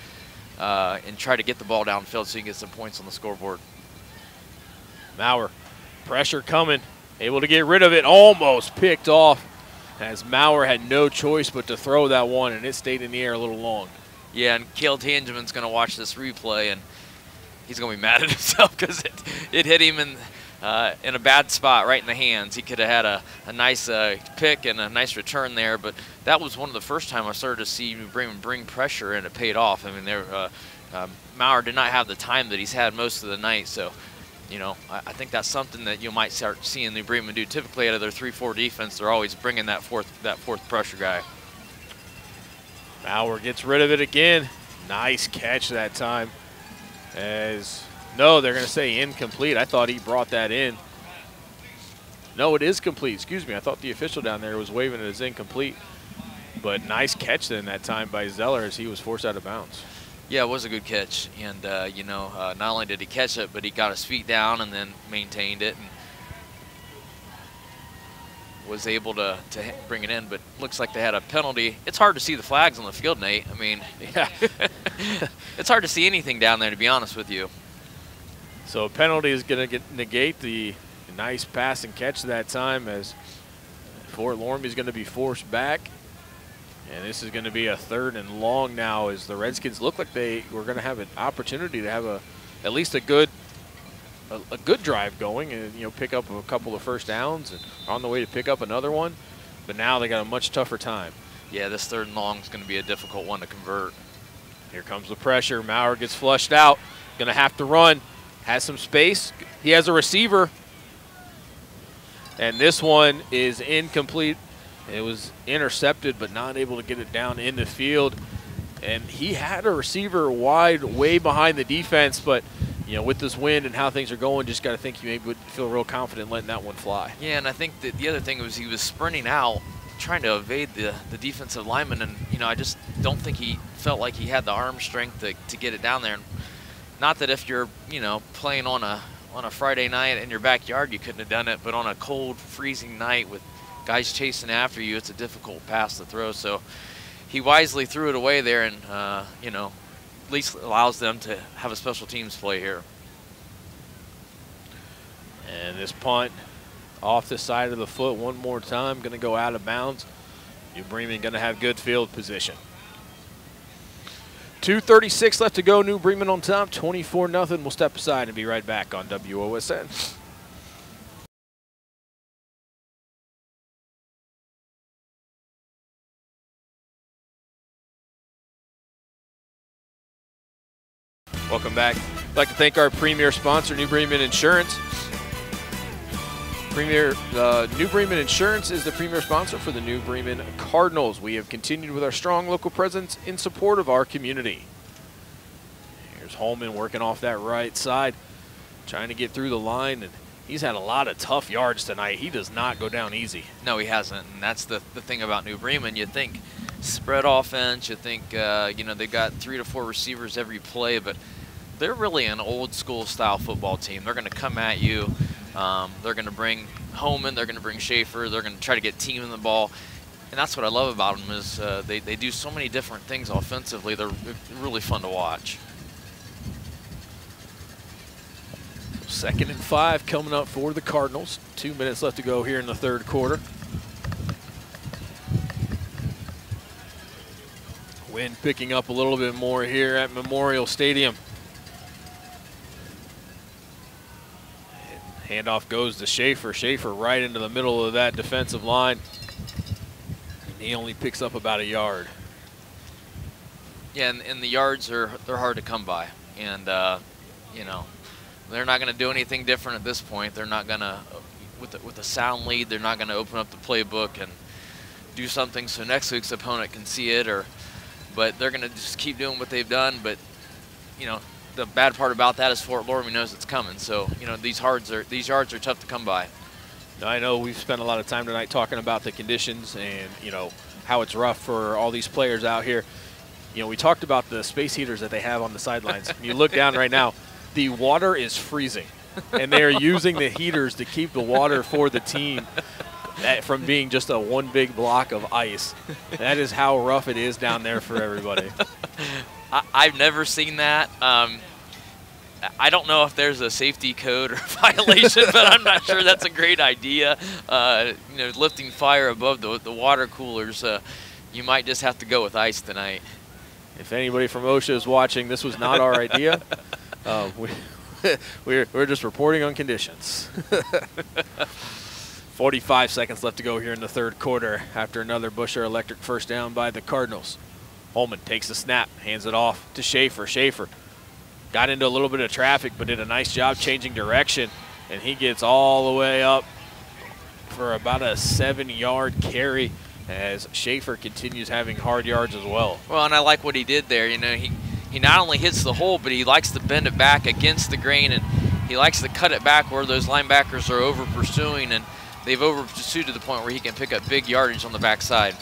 uh, and try to get the ball downfield so you can get some points on the scoreboard. Maurer, pressure coming. Able to get rid of it, almost picked off as Maurer had no choice but to throw that one, and it stayed in the air a little long. Yeah, and Cale Tangeman's going to watch this replay, and he's going to be mad at himself because it, it hit him in, uh, in a bad spot right in the hands. He could have had a, a nice uh, pick and a nice return there, but that was one of the first time I started to see Bremen bring pressure, and it paid off. I mean, there, uh, uh, Maurer did not have the time that he's had most of the night, so – you know, I, I, think that's something that you might start seeing New Bremen do. Typically, out of their three-four defense, they're always bringing that fourth that fourth pressure guy. Maurer gets rid of it again. Nice catch that time. As no, they're going to say incomplete. I thought he brought that in. No, it is complete. Excuse me. I thought the official down there was waving it as incomplete. But nice catch then that time by Zeller as he was forced out of bounds. Yeah, it was a good catch, and uh, you know, uh, not only did he catch it, but he got his feet down and then maintained it and was able to, to bring it in. But looks like they had a penalty. It's hard to see the flags on the field, Nate. I mean, yeah, it's hard to see anything down there, to be honest with you. So a penalty is going to negate the nice pass and catch that time as Fort Loramie is going to be forced back. And this is going to be a third and long now as the Redskins look like they were going to have an opportunity to have a at least a good a, a, good drive going and you know pick up a couple of first downs and on the way to pick up another one. But now they got a much tougher time. Yeah, this third and long is going to be a difficult one to convert. Here comes the pressure. Maurer gets flushed out. Going to have to run. Has some space. He has a receiver. And this one is incomplete it was intercepted, but not able to get it down in the field. And he had a receiver wide, way behind the defense, but you know, with this wind and how things are going, just got to think you maybe would feel real confident letting that one fly. Yeah, and I think that the other thing was he was sprinting out, trying to evade the, the defensive lineman, and you know, I just don't think he felt like he had the arm strength to, to get it down there. Not that if you're, you know, playing on a on a Friday night in your backyard, you couldn't have done it, but on a cold, freezing night with guys chasing after you, it's a difficult pass to throw. So he wisely threw it away there and, uh, you know, at least allows them to have a special teams play here. And this punt off the side of the foot one more time, going to go out of bounds. New Bremen going to have good field position. 2.36 left to go. New Bremen on top, 24 nothing. We'll step aside and be right back on WOSN. Welcome back. I'd like to thank our premier sponsor, New Bremen Insurance. Premier uh, New Bremen Insurance is the premier sponsor for the New Bremen Cardinals. We have continued with our strong local presence in support of our community. Here's Holman working off that right side, trying to get through the line, and he's had a lot of tough yards tonight. He does not go down easy. No, he hasn't, and that's the, the thing about New Bremen. You think spread offense, you think, uh, you know, they've got three to four receivers every play, but – they're really an old school style football team. They're going to come at you. Um, they're going to bring Holman. They're going to bring Schaefer. They're going to try to get Thiemann the ball. And that's what I love about them is uh, they, they do so many different things offensively. They're really fun to watch. Second and five coming up for the Cardinals. Two minutes left to go here in the third quarter. Wind picking up a little bit more here at Memorial Stadium. Handoff goes to Schaefer. Schaefer right into the middle of that defensive line. And he only picks up about a yard. Yeah, and, and the yards are they're hard to come by, and uh, you know they're not going to do anything different at this point. They're not going to, with with a sound lead, they're not going to open up the playbook and do something so next week's opponent can see it, or but they're going to just keep doing what they've done. But you know the bad part about that is Fort Loramie knows it's coming. So you know these yards are these yards are tough to come by. Now, I know we've spent a lot of time tonight talking about the conditions and you know how it's rough for all these players out here you know, we talked about the space heaters that they have on the sidelines. you look down right now, the water is freezing, and they are using the heaters to keep the water for the team eh, from being just a one big block of ice. That is how rough it is down there for everybody. I, have never seen that. Um, I don't know if there's a safety code or violation, but I'm not sure that's a great idea. Uh, you know, lifting fire above the, the water coolers, uh, you might just have to go with ice tonight. If anybody from OSHA is watching, this was not our idea. Uh, we, we're, we're just reporting on conditions. 45 seconds left to go here in the third quarter after another Busher Electric first down by the Cardinals. Holman takes the snap, hands it off to Schaefer. Schaefer got into a little bit of traffic, but did a nice job changing direction, and he gets all the way up for about a seven-yard carry as Schaefer continues having hard yards as well. Well, and I like what he did there. You know, he, he not only hits the hole, but he likes to bend it back against the grain, and he likes to cut it back where those linebackers are over pursuing, and they've over pursued to the point where he can pick up big yardage on the backside.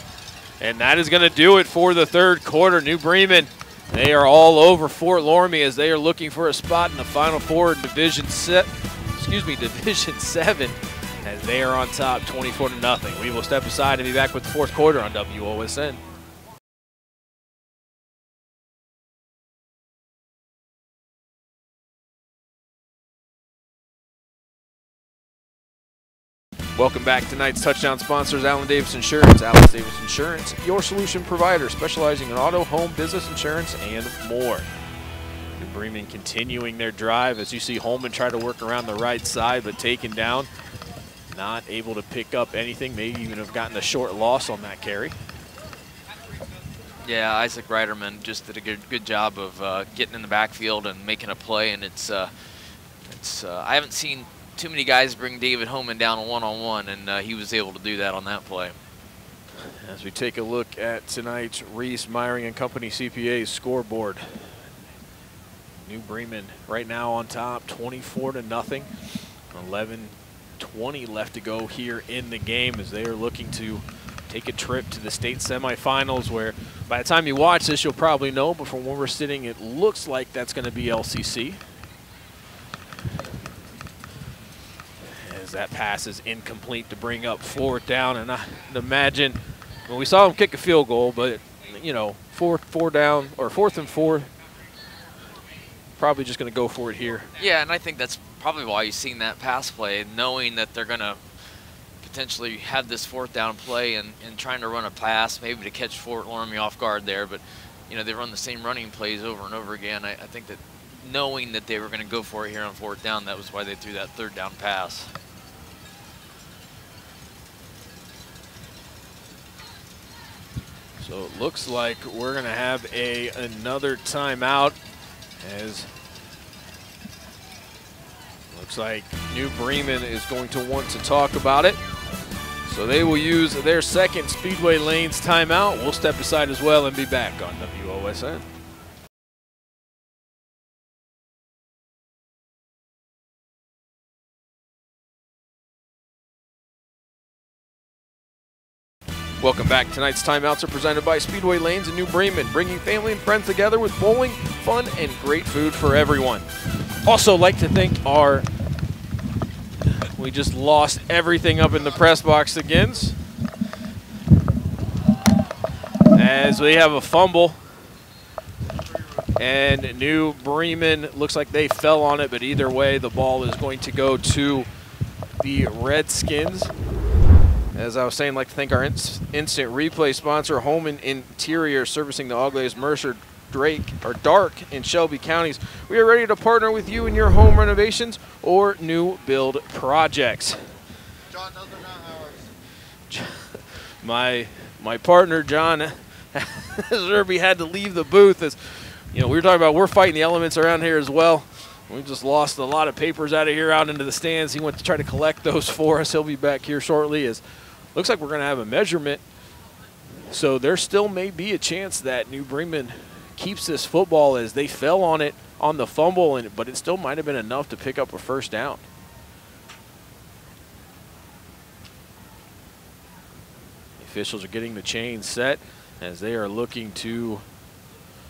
And that is going to do it for the third quarter. New Bremen, they are all over Fort Loramie as they are looking for a spot in the Final Four Division set. Excuse me, Division Seven as they are on top 24 to nothing. We will step aside and be back with the fourth quarter on WOSN. Welcome back. Tonight's touchdown sponsors, Allen Davis Insurance. Allen Davis Insurance, your solution provider, specializing in auto, home, business insurance, and more. Bremen continuing their drive as you see Holman try to work around the right side, but taken down not able to pick up anything, maybe even have gotten a short loss on that carry. Yeah, Isaac Reiterman just did a good good job of uh, getting in the backfield and making a play, and it's uh, it's uh, I haven't seen too many guys bring David Holman down one on one, and uh, he was able to do that on that play. As we take a look at tonight's Reese Meyering and Company CPA scoreboard, New Bremen right now on top, 24 to nothing. 11 20 left to go here in the game as they are looking to take a trip to the state semifinals where by the time you watch this, you'll probably know, but from where we're sitting, it looks like that's going to be LCC. That pass is incomplete to bring up fourth down, and I imagine, well, we saw him kick a field goal, but, you know, fourth, four down, or fourth and four, probably just going to go for it here. Yeah, and I think that's probably why you've seen that pass play, knowing that they're going to potentially have this fourth down play and, and trying to run a pass, maybe to catch Fort Loramie off guard there. But, you know, they run the same running plays over and over again. I, I think that knowing that they were going to go for it here on fourth down, that was why they threw that third down pass. So it looks like we're going to have a another timeout as Looks like New Bremen is going to want to talk about it. So they will use their second Speedway Lanes timeout. We'll step aside as well and be back on WOSN. Welcome back. Tonight's timeouts are presented by Speedway Lanes in New Bremen, bringing family and friends together with bowling, fun, and great food for everyone. Also, like to thank our. We just lost everything up in the press box again. As we have a fumble. And New Bremen looks like they fell on it, but either way, the ball is going to go to the Redskins. As I was saying, I'd like to thank our instant replay sponsor, Holman Interior, servicing the Auglaize, Mercer, Drake, or Darke, in Shelby counties. We are ready to partner with you in your home renovations or new build projects. John, those are not ours. My my partner John Zerby had to leave the booth as you know we were talking about we're fighting the elements around here as well. We just lost a lot of papers out of here out into the stands. He went to try to collect those for us. He'll be back here shortly. As looks like we're going to have a measurement. So there still may be a chance that New Bremen keeps this football as they fell on it on the fumble, and but it still might have been enough to pick up a first down. Officials are getting the chain set as they are looking to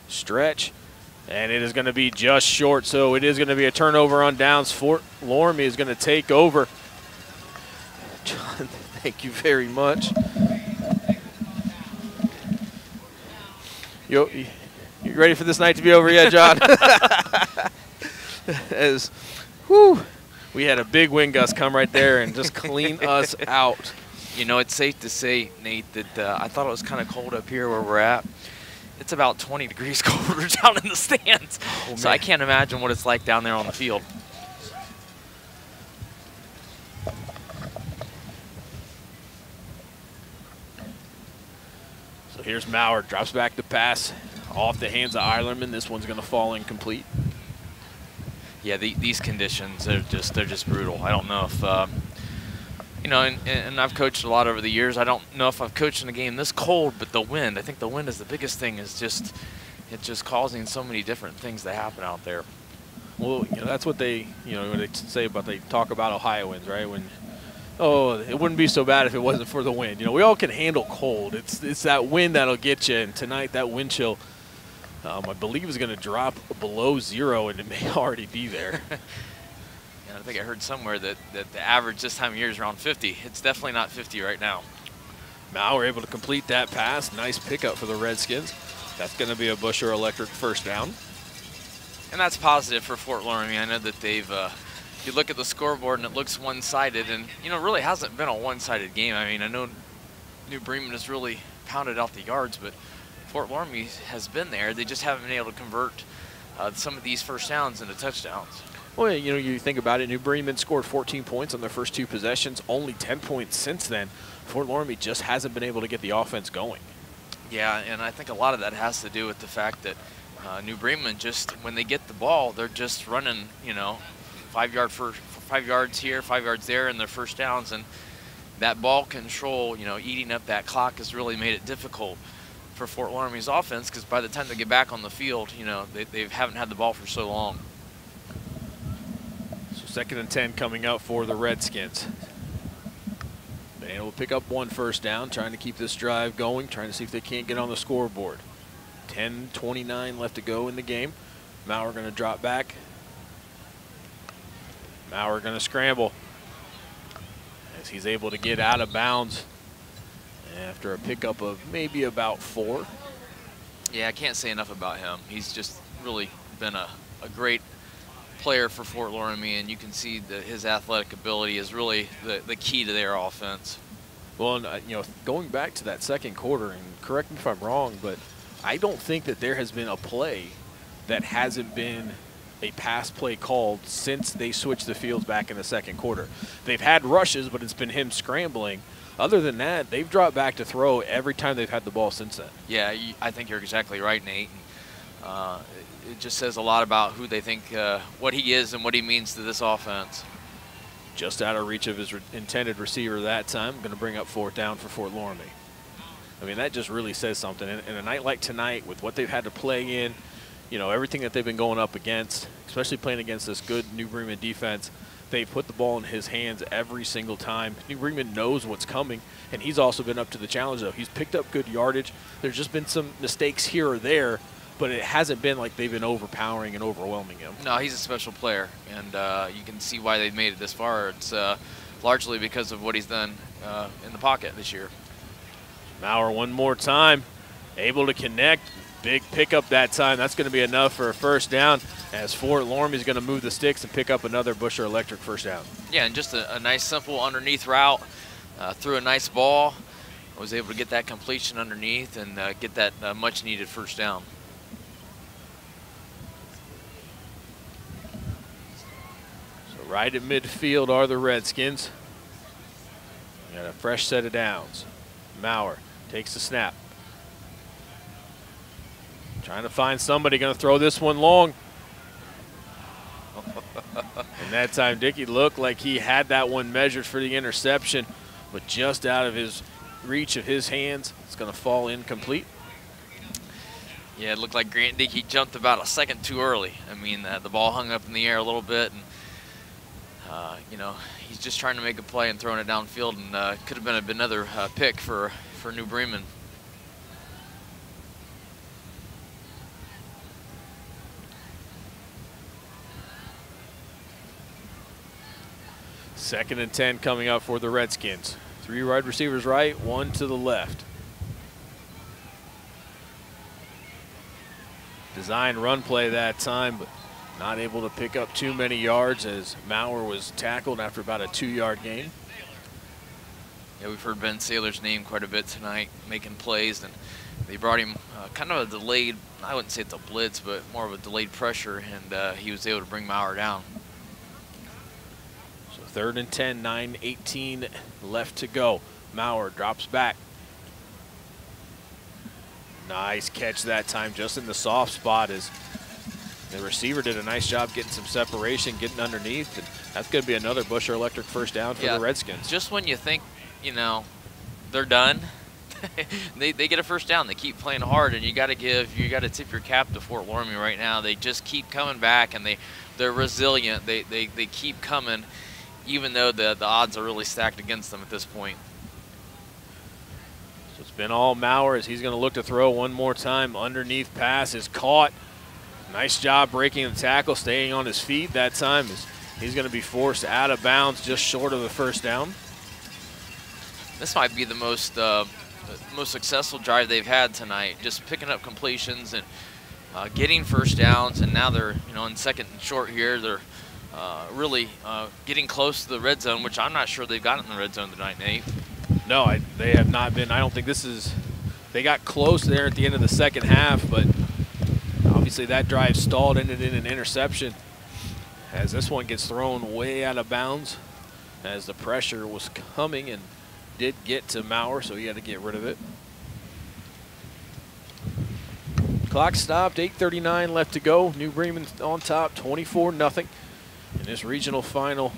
stretch. And it is going to be just short, so it is going to be a turnover on downs. Fort Loramie is going to take over. John, thank you very much. You, you ready for this night to be over yet, John? As, whew, we had a big wind gust come right there and just clean us out. You know, it's safe to say, Nate, that uh, I thought it was kind of cold up here where we're at it's about 20 degrees colder down in the stands. Oh, so I can't imagine what it's like down there on the field. So here's Maurer, drops back the pass off the hands of Eilerman. This one's going to fall incomplete. Yeah, the, these conditions are just they're just brutal. I don't know if um, you know, and, and I've coached a lot over the years. I don't know if I've coached in a game this cold, but the wind. I think the wind is the biggest thing. Is just it's just causing so many different things to happen out there. Well, you know, that's what they, you know, what they say about they talk about Ohio winds, right? When oh, it wouldn't be so bad if it wasn't for the wind. You know, we all can handle cold. It's it's that wind that'll get you. And tonight, that wind chill, um, I believe, is going to drop below zero, and it may already be there. And I think I heard somewhere that, that the average this time of year is around 50. It's definitely not 50 right now. Now we're able to complete that pass. Nice pickup for the Redskins. That's going to be a Busher Electric first down. And that's positive for Fort Loramie. I know that they've, uh, you look at the scoreboard and it looks one-sided, and, you know, really hasn't been a one-sided game. I mean, I know New Bremen has really pounded out the yards, but Fort Loramie has been there. They just haven't been able to convert uh, some of these first downs into touchdowns. Well, you know, you think about it, New Bremen scored 14 points on their first two possessions, only 10 points since then. Fort Loramie just hasn't been able to get the offense going. Yeah, and I think a lot of that has to do with the fact that uh, New Bremen just, when they get the ball, they're just running, you know, five yard for five yards here, five yards there, and their first downs, and that ball control, you know, eating up that clock has really made it difficult for Fort Loramie's offense because by the time they get back on the field, you know, they, they haven't had the ball for so long. So Second and 10 coming up for the Redskins. And will pick up one first down, trying to keep this drive going, trying to see if they can't get on the scoreboard. 10-29 left to go in the game. Now we're going to drop back. Maurer going to scramble as he's able to get out of bounds after a pickup of maybe about four. Yeah, I can't say enough about him. He's just really been a, a great player for Fort Loramie, and you can see that his athletic ability is really the, the key to their offense. Well, and, uh, you know, going back to that second quarter, and correct me if I'm wrong, but I don't think that there has been a play that hasn't been a pass play called since they switched the fields back in the second quarter. They've had rushes, but it's been him scrambling. Other than that, they've dropped back to throw every time they've had the ball since then. Yeah, I think you're exactly right, Nate. Uh, it just says a lot about who they think, uh, what he is and what he means to this offense. Just out of reach of his re intended receiver that time. Going to bring up fourth down for Fort Loramie. I mean, that just really says something. In, in, a night like tonight, with what they've had to play in, you know, everything that they've been going up against, especially playing against this good New Bremen defense, they put the ball in his hands every single time. New Bremen knows what's coming, and he's also been up to the challenge, though. He's picked up good yardage. There's just been some mistakes here or there, but it hasn't been like they've been overpowering and overwhelming him. No, he's a special player, and uh, you can see why they've made it this far. It's uh, largely because of what he's done uh, in the pocket this year. Maurer one more time, able to connect. Big pickup that time. That's going to be enough for a first down as Fort Loramie is going to move the sticks and pick up another Busher Electric first down. Yeah, and just a, a nice, simple underneath route. uh, threw a nice ball, was able to get that completion underneath and uh, get that uh, much needed first down. So right at midfield are the Redskins. Got a fresh set of downs. Maurer takes the snap. Trying to find somebody going to throw this one long. and that time Dickey looked like he had that one measured for the interception, but just out of his reach of his hands, it's going to fall incomplete. Yeah, it looked like Grant Dickey jumped about a second too early. I mean, uh, the ball hung up in the air a little bit, and uh, you know he's just trying to make a play and throwing it downfield, and uh, could have been another uh, pick for for New Bremen. Second and 10 coming up for the Redskins. Three wide receivers right, one to the left. Design run play that time, but not able to pick up too many yards as Maurer was tackled after about a two-yard gain. Yeah, we've heard Ben Saylor's name quite a bit tonight, making plays, and they brought him uh, kind of a delayed, I wouldn't say it's a blitz, but more of a delayed pressure, and uh, he was able to bring Maurer down. Third and 10, 9 18 left to go. Maurer drops back. Nice catch that time, just in the soft spot as the receiver did a nice job getting some separation, getting underneath. And that's going to be another Buescher Electric first down for yeah, the Redskins. Just when you think, you know, they're done, they, they get a first down. They keep playing hard, and you got to give, you got to tip your cap to Fort Loramie right now. They just keep coming back, and they, they're resilient. They, they, they keep coming even though the, the odds are really stacked against them at this point. So it's been all Maurer as he's going to look to throw one more time. Underneath pass is caught. Nice job breaking the tackle, staying on his feet that time. He's going to be forced out of bounds just short of the first down. This might be the most uh, most successful drive they've had tonight. Just picking up completions and uh, getting first downs, and now they're you know in second and short here. They're uh, really uh, getting close to the red zone, which I'm not sure they've gotten in the red zone tonight, Nate. No, I, they have not been. I don't think this is. They got close there at the end of the second half, but obviously that drive stalled, ended in an interception. As this one gets thrown way out of bounds, as the pressure was coming and did get to Maurer, so he had to get rid of it. Clock stopped, 8.39 left to go. New Bremen on top, 24 nothing in this regional final.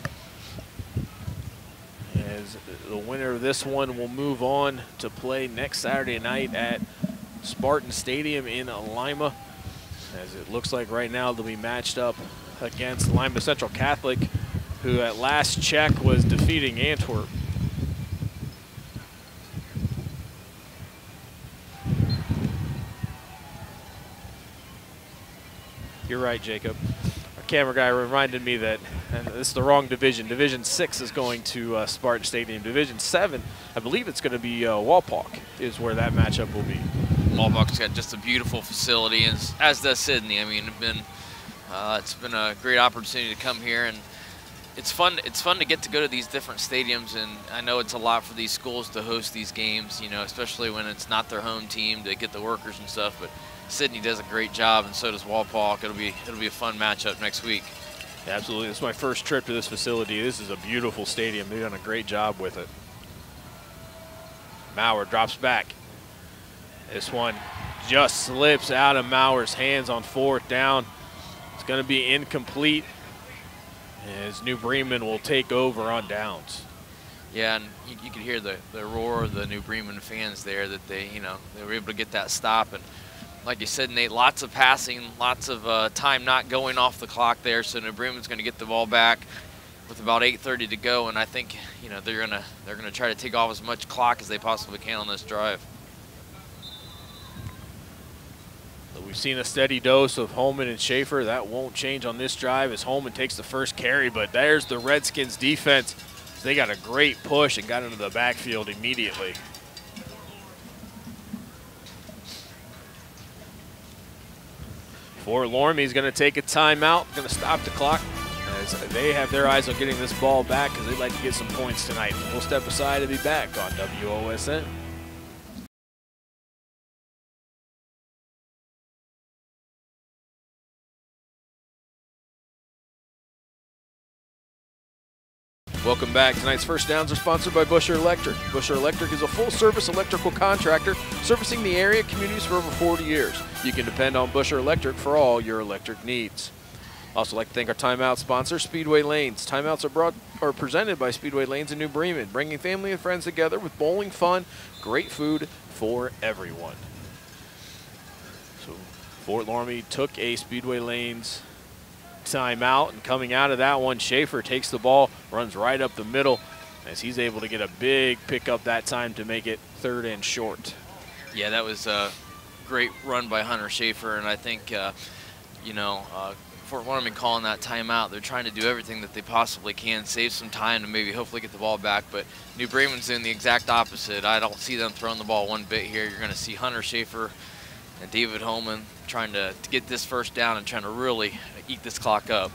As the winner of this one will move on to play next Saturday night at Spartan Stadium in Lima. As it looks like right now they'll be matched up against Lima Central Catholic, who at last check was defeating Antwerp. You're right, Jacob camera guy reminded me that this is the wrong division. Division 6 is going to uh, Spartan Stadium. Division 7, I believe it's going to be uh, Wapak is where that matchup will be. Wapak's got just a beautiful facility, as, as does Sidney. I mean, it's been, uh, it's been a great opportunity to come here, and it's fun. It's fun to get to go to these different stadiums, and I know it's a lot for these schools to host these games. You know, especially when it's not their home team to get the workers and stuff. But Sidney does a great job, and so does Wapak. It'll be it'll be a fun matchup next week. Absolutely. It's my first trip to this facility. This is a beautiful stadium. They've done a great job with it. Maurer drops back. This one just slips out of Maurer's hands on fourth down. It's going to be incomplete as New Bremen will take over on downs. Yeah, and you, you could hear the, the roar of the New Bremen fans there that they, you know, they were able to get that stop. And like you said, Nate, lots of passing, lots of uh, time not going off the clock there. So New Bremen's going to get the ball back with about 8:30 to go, and I think you know they're gonna they're gonna try to take off as much clock as they possibly can on this drive. We've seen a steady dose of Holman and Schaefer. That won't change on this drive as Holman takes the first carry, but there's the Redskins defense. They got a great push and got into the backfield immediately. Fort Loramie's going to take a timeout, going to stop the clock as they have their eyes on getting this ball back because they'd like to get some points tonight. We'll step aside and be back on WOSN. Welcome back. Tonight's first downs are sponsored by Busher Electric. Busher Electric is a full-service electrical contractor servicing the area communities for over 40 years. You can depend on Busher Electric for all your electric needs. Also like to thank our timeout sponsor, Speedway Lanes. Timeouts are brought are presented by Speedway Lanes in New Bremen, bringing family and friends together with bowling fun, great food for everyone. So Fort Loramie took a Speedway Lanes timeout, and coming out of that one, Schaefer takes the ball, runs right up the middle, as he's able to get a big pickup that time to make it third and short. Yeah, that was a great run by Hunter Schaefer, and I think, uh, you know, uh, Fort Loramie calling that timeout. They're trying to do everything that they possibly can, save some time to maybe hopefully get the ball back. But New Bremen's doing the exact opposite. I don't see them throwing the ball one bit here. You're going to see Hunter Schaefer and David Holman trying to, to get this first down and trying to really eat this clock up.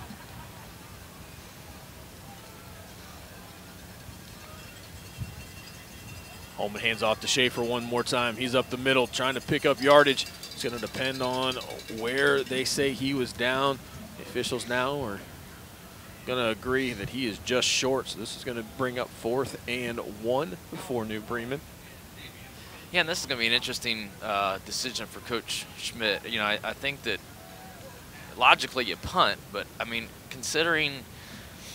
Holman hands off to Schaefer one more time. He's up the middle trying to pick up yardage. It's going to depend on where they say he was down. The officials now are going to agree that he is just short. So this is going to bring up fourth and one for New Bremen. Yeah, and this is going to be an interesting uh, decision for Coach Schmidt. You know, I, I, think that logically you punt, but I mean, considering,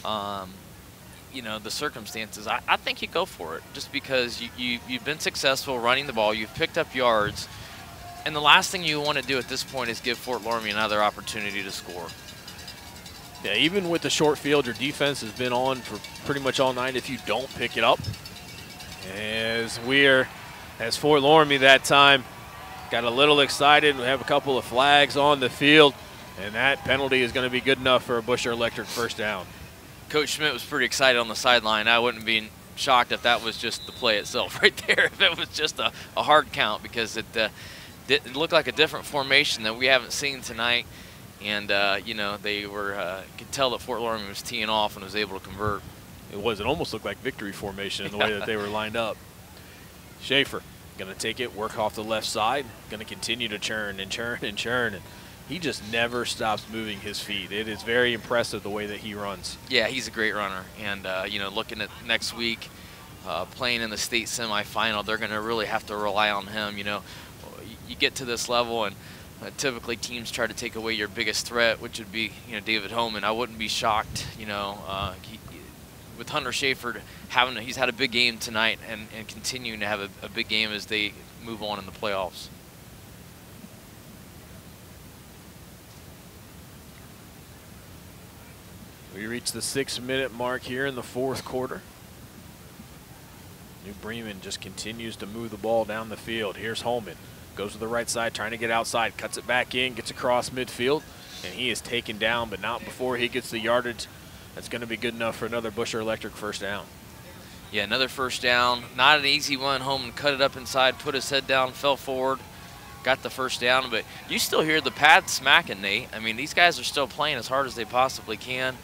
um, you know, the circumstances, I, I, think you go for it just because you, you, you've been successful running the ball, you've picked up yards, and the last thing you want to do at this point is give Fort Loramie another opportunity to score. Yeah, even with the short field, your defense has been on for pretty much all night if you don't pick it up. As we're – as Fort Loramie that time got a little excited. We have a couple of flags on the field, and that penalty is going to be good enough for a Busher Electric first down. Coach Schmidt was pretty excited on the sideline. I wouldn't be shocked if that was just the play itself right there, if it was just a, a hard count because it, uh, it looked like a different formation that we haven't seen tonight. And, uh, you know, they were, uh, could tell that Fort Loramie was teeing off and was able to convert. It was. It almost looked like victory formation in the way that they were lined up. Schaefer going to take it, work off the left side, going to continue to churn and churn and churn. And he just never stops moving his feet. It is very impressive the way that he runs. Yeah, he's a great runner. And, uh, you know, looking at next week, uh, playing in the state semifinal, they're going to really have to rely on him. You know, you get to this level and uh, typically teams try to take away your biggest threat, which would be, you know, David Holman. I wouldn't be shocked, you know, uh, he, with Hunter Schaefer having he's had a big game tonight and, and continuing to have a, a big game as they move on in the playoffs. We reach the six minute mark here in the fourth quarter. New Bremen just continues to move the ball down the field. Here's Holman. Goes to the right side, trying to get outside, cuts it back in, gets across midfield, and he is taken down, but not before he gets the yardage that's going to be good enough for another Busher Electric first down. Yeah, another first down. Not an easy one. Holman cut it up inside, put his head down, fell forward, got the first down. But you still hear the pad smacking, Nate. I mean, these guys are still playing as hard as they possibly can.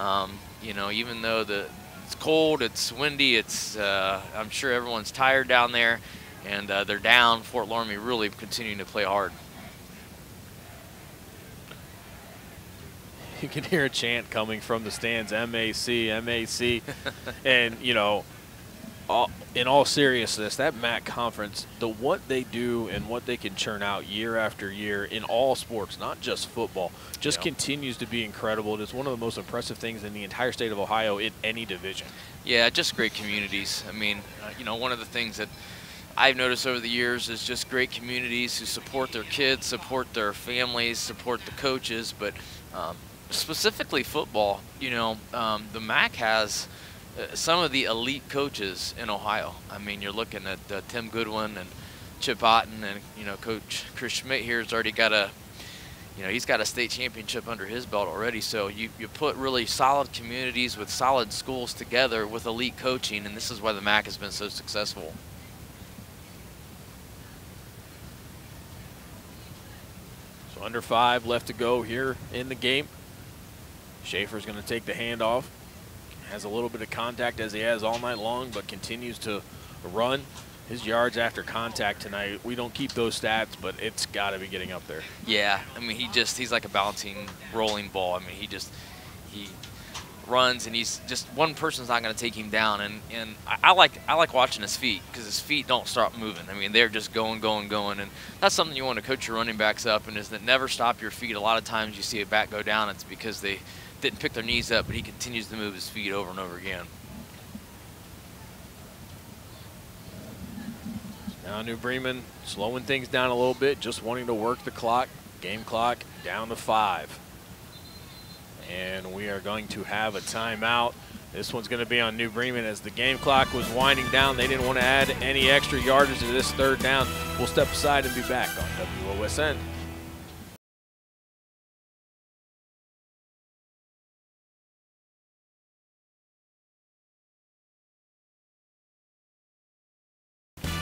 Um, you know, even though the it's cold, it's windy, it's uh, I'm sure everyone's tired down there, and uh, they're down. Fort Loramie really continuing to play hard. you can hear a chant coming from the stands, MAC, MAC. and, you know, all, in all seriousness, that MAC conference, the what they do and what they can churn out year after year in all sports, not just football, just yeah. continues to be incredible. It is one of the most impressive things in the entire state of Ohio in any division. Yeah, just great communities. I mean, uh, you know, one of the things that I've noticed over the years is just great communities who support their kids, support their families, support the coaches, but um, specifically football, you know, um, the MAC has some of the elite coaches in Ohio. I mean, you're looking at uh, Tim Goodwin and Chip Otten, and you know, Coach Chris Schmidt here has already got a, you know, he's got a state championship under his belt already. So you you put really solid communities with solid schools together with elite coaching, and this is why the MAC has been so successful. So under five left to go here in the game. Schaefer's going to take the handoff. Has a little bit of contact as he has all night long, but continues to run. His yards after contact tonight, we don't keep those stats, but it's got to be getting up there. Yeah, I mean, he just, he's like a bouncing, rolling ball. I mean, he just, he runs and he's just, one person's not going to take him down. And, and I, I like, I like watching his feet because his feet don't stop moving. I mean, they're just going, going, going. And that's something you want to coach your running backs up and is that never stop your feet. A lot of times you see a back go down, it's because they didn't pick their knees up, but he continues to move his feet over and over again. Now New Bremen slowing things down a little bit, just wanting to work the clock, game clock down to five. And we are going to have a timeout. This one's going to be on New Bremen as the game clock was winding down. They didn't want to add any extra yardage to this third down. We'll step aside and be back on WOSN.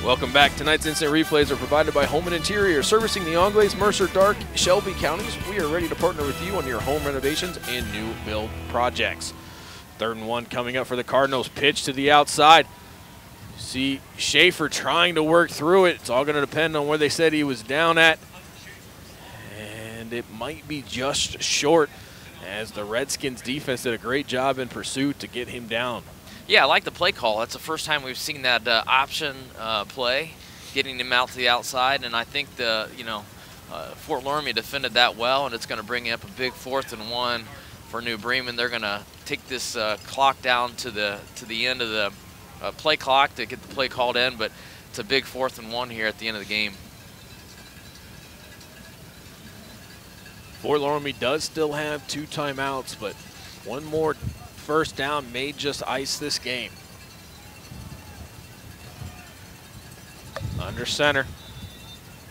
Welcome back. Tonight's instant replays are provided by Holman Interior, servicing the Auglaize, Mercer, Darke, Shelby counties. We are ready to partner with you on your home renovations and new build projects. Third and one coming up for the Cardinals. Pitch to the outside. See Schaefer trying to work through it. It's all going to depend on where they said he was down at. And it might be just short as the Redskins defense did a great job in pursuit to get him down. Yeah, I like the play call. That's the first time we've seen that uh, option uh, play, getting him out to the outside, and I think the you know uh, Fort Loramie defended that well, and it's going to bring up a big fourth and one for New Bremen. They're going to take this uh, clock down to the to the end of the uh, play clock to get the play called in, but it's a big fourth and one here at the end of the game. Fort Loramie does still have two timeouts, but one more first down may just ice this game. Under center,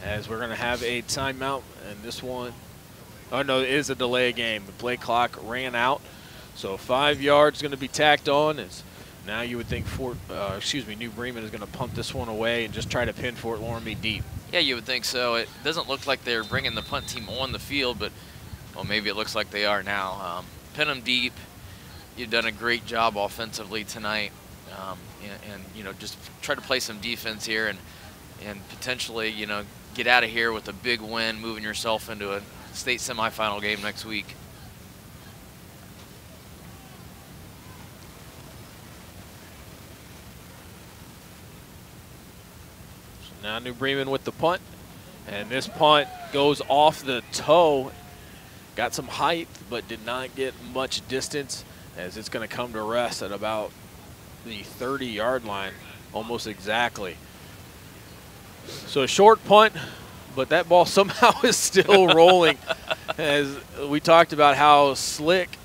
as we're going to have a timeout, and this one, oh no, it is a delay game. The play clock ran out, so five yards going to be tacked on. Now you would think Fort, uh, excuse me, New Bremen is going to pump this one away and just try to pin Fort Loramie deep. Yeah, you would think so. It doesn't look like they're bringing the punt team on the field, but well, maybe it looks like they are now. Um, pin them deep, you've done a great job offensively tonight, um, and, and, you know just try to play some defense here and and potentially you know get out of here with a big win, moving yourself into a state semifinal game next week. Now New Bremen with the punt, and this punt goes off the toe. Got some height, but did not get much distance as it's going to come to rest at about the 30 yard line, almost exactly. So a short punt, but that ball somehow is still rolling. as we talked about how slick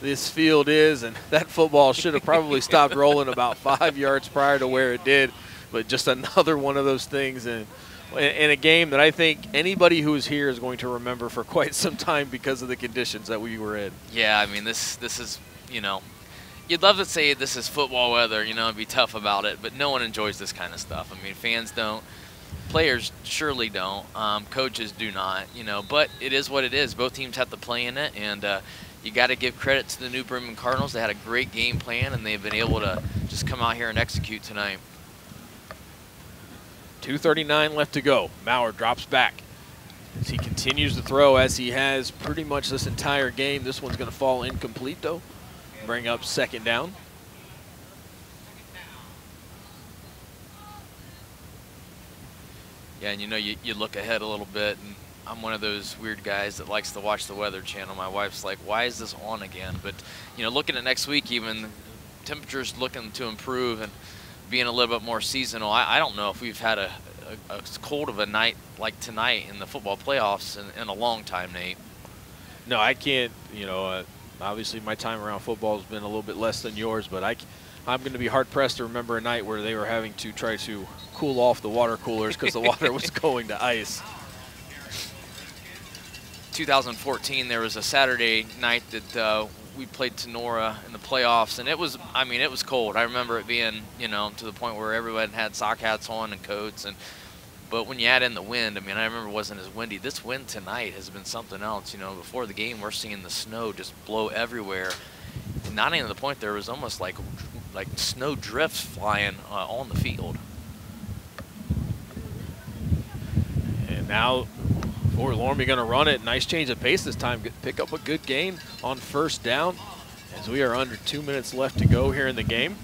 this field is, and that football should have probably stopped rolling about five yards prior to where it did. But just another one of those things, and in a game that I think anybody who is here is going to remember for quite some time because of the conditions that we were in. Yeah, I mean this this is you know, you'd love to say this is football weather, you know, and be tough about it, but no one enjoys this kind of stuff. I mean, fans don't, players surely don't, um, coaches do not, you know, but it is what it is. Both teams have to play in it, and uh, you got to give credit to the New Bremen Cardinals. They had a great game plan, and they've been able to just come out here and execute tonight. 2.39 left to go. Maurer drops back. As he continues to throw as he has pretty much this entire game. This one's going to fall incomplete, though bring up second down. Yeah, and you know, you, you look ahead a little bit, and I'm one of those weird guys that likes to watch the Weather Channel. My wife's like, why is this on again? But, you know, looking at next week, even temperatures looking to improve and being a little bit more seasonal, I, I don't know if we've had a, a, a, cold of a night like tonight in the football playoffs in, in a long time, Nate. No, I can't, you know, uh, obviously my time around football has been a little bit less than yours, but I, I'm going to be hard pressed to remember a night where they were having to try to cool off the water coolers because the water was going to ice. 2014, there was a Saturday night that uh, we played Tinora in the playoffs, and it was, I mean, it was cold. I remember it being, you know, to the point where everyone had sock hats on and coats, and But when you add in the wind, I mean, I remember it wasn't as windy. This wind tonight has been something else. You know, before the game, we're seeing the snow just blow everywhere. Not even to the point there was almost like like snow drifts flying uh, on the field. And now Fort Loramie going to run it. Nice change of pace this time. Pick up a good gain on first down as we are under two minutes left to go here in the game.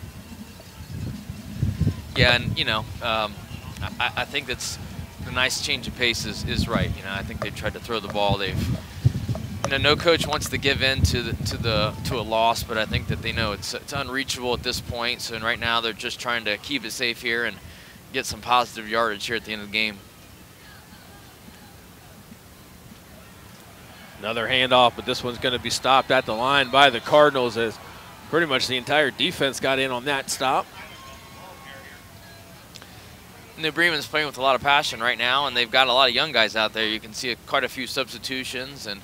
Yeah, and, you know, um, I, I, think that's the nice change of pace is, is right. You know, I think they've tried to throw the ball. They've, you know, no coach wants to give in to the, to the to a loss, but I think that they know it's it's unreachable at this point. So right now they're just trying to keep it safe here and get some positive yardage here at the end of the game. Another handoff, but this one's going to be stopped at the line by the Cardinals as pretty much the entire defense got in on that stop. New Bremen's playing with a lot of passion right now, and they've got a lot of young guys out there. You can see quite a few substitutions and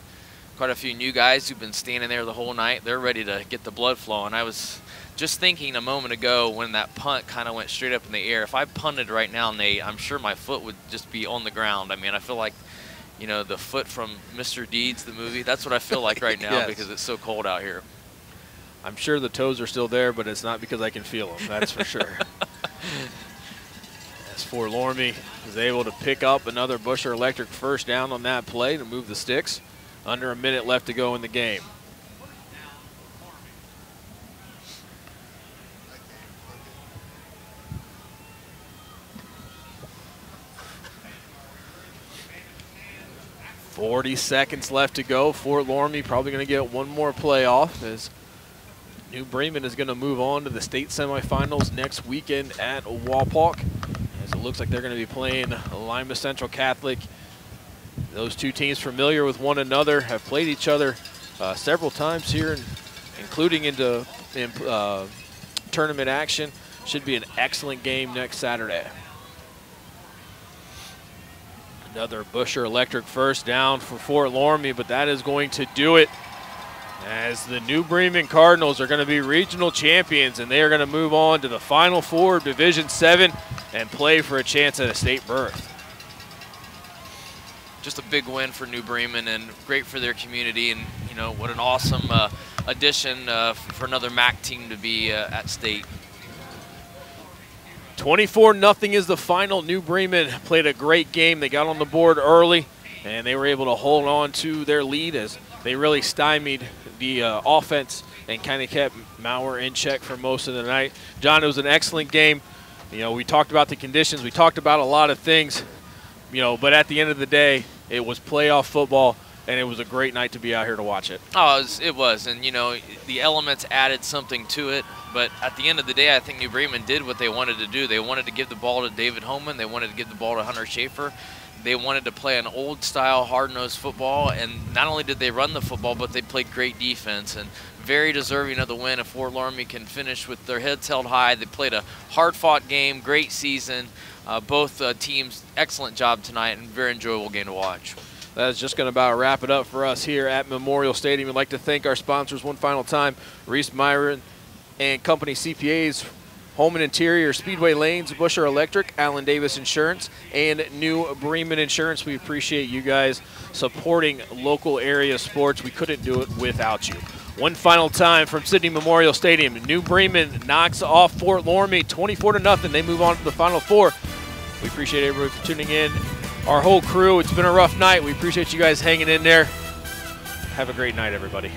quite a few new guys who've been standing there the whole night. They're ready to get the blood flowing. I was just thinking a moment ago when that punt kind of went straight up in the air. If I punted right now, Nate, I'm sure my foot would just be on the ground. I mean, I feel like – you know, the foot from Mr. Deeds, the movie. That's what I feel like right now yes. because it's so cold out here. I'm sure the toes are still there, but it's not because I can feel them. That's for sure. As Fort Loramie is able to pick up another Busher Electric first down on that play to move the sticks. Under a minute left to go in the game. 40 seconds left to go. Fort Loramie probably going to get one more playoff as New Bremen is going to move on to the state semifinals next weekend at Wapak. As it looks like they're going to be playing Lima Central Catholic. Those two teams familiar with one another have played each other uh, several times here, including into in, uh, tournament action. Should be an excellent game next Saturday. Another Busher Electric first down for Fort Loramie, but that is going to do it as the New Bremen Cardinals are going to be regional champions and they are going to move on to the Final Four Division 7 and play for a chance at a state berth. Just a big win for New Bremen and great for their community and, you know, what an awesome uh, addition uh, for another MAC team to be uh, at state. 24 nothing is the final. New Bremen played a great game. They got on the board early, and they were able to hold on to their lead as they really stymied the uh, offense and kind of kept Maurer in check for most of the night. John, it was an excellent game. You know, we talked about the conditions. We talked about a lot of things, you know, but at the end of the day, it was playoff football and it was a great night to be out here to watch it. Oh, it was, it was, and you know the elements added something to it. But at the end of the day, I think New Bremen did what they wanted to do. They wanted to give the ball to David Holman. They wanted to give the ball to Hunter Schaefer. They wanted to play an old-style, hard-nosed football, and not only did they run the football, but they played great defense and very deserving of the win. If Fort Loramie can finish with their heads held high, they played a hard-fought game, great season. Uh, both uh, teams, excellent job tonight, and very enjoyable game to watch. That is just going to about wrap it up for us here at Memorial Stadium. We'd like to thank our sponsors one final time, Reese Myron and Company CPAs, Holman Interior, Speedway Lanes, Busher Electric, Allen Davis Insurance, and New Bremen Insurance. We appreciate you guys supporting local area sports. We couldn't do it without you. One final time from Sidney Memorial Stadium. New Bremen knocks off Fort Loramie 24 to nothing. They move on to the Final Four. We appreciate everybody for tuning in our whole crew. It's been a rough night. We appreciate you guys hanging in there. Have a great night, everybody.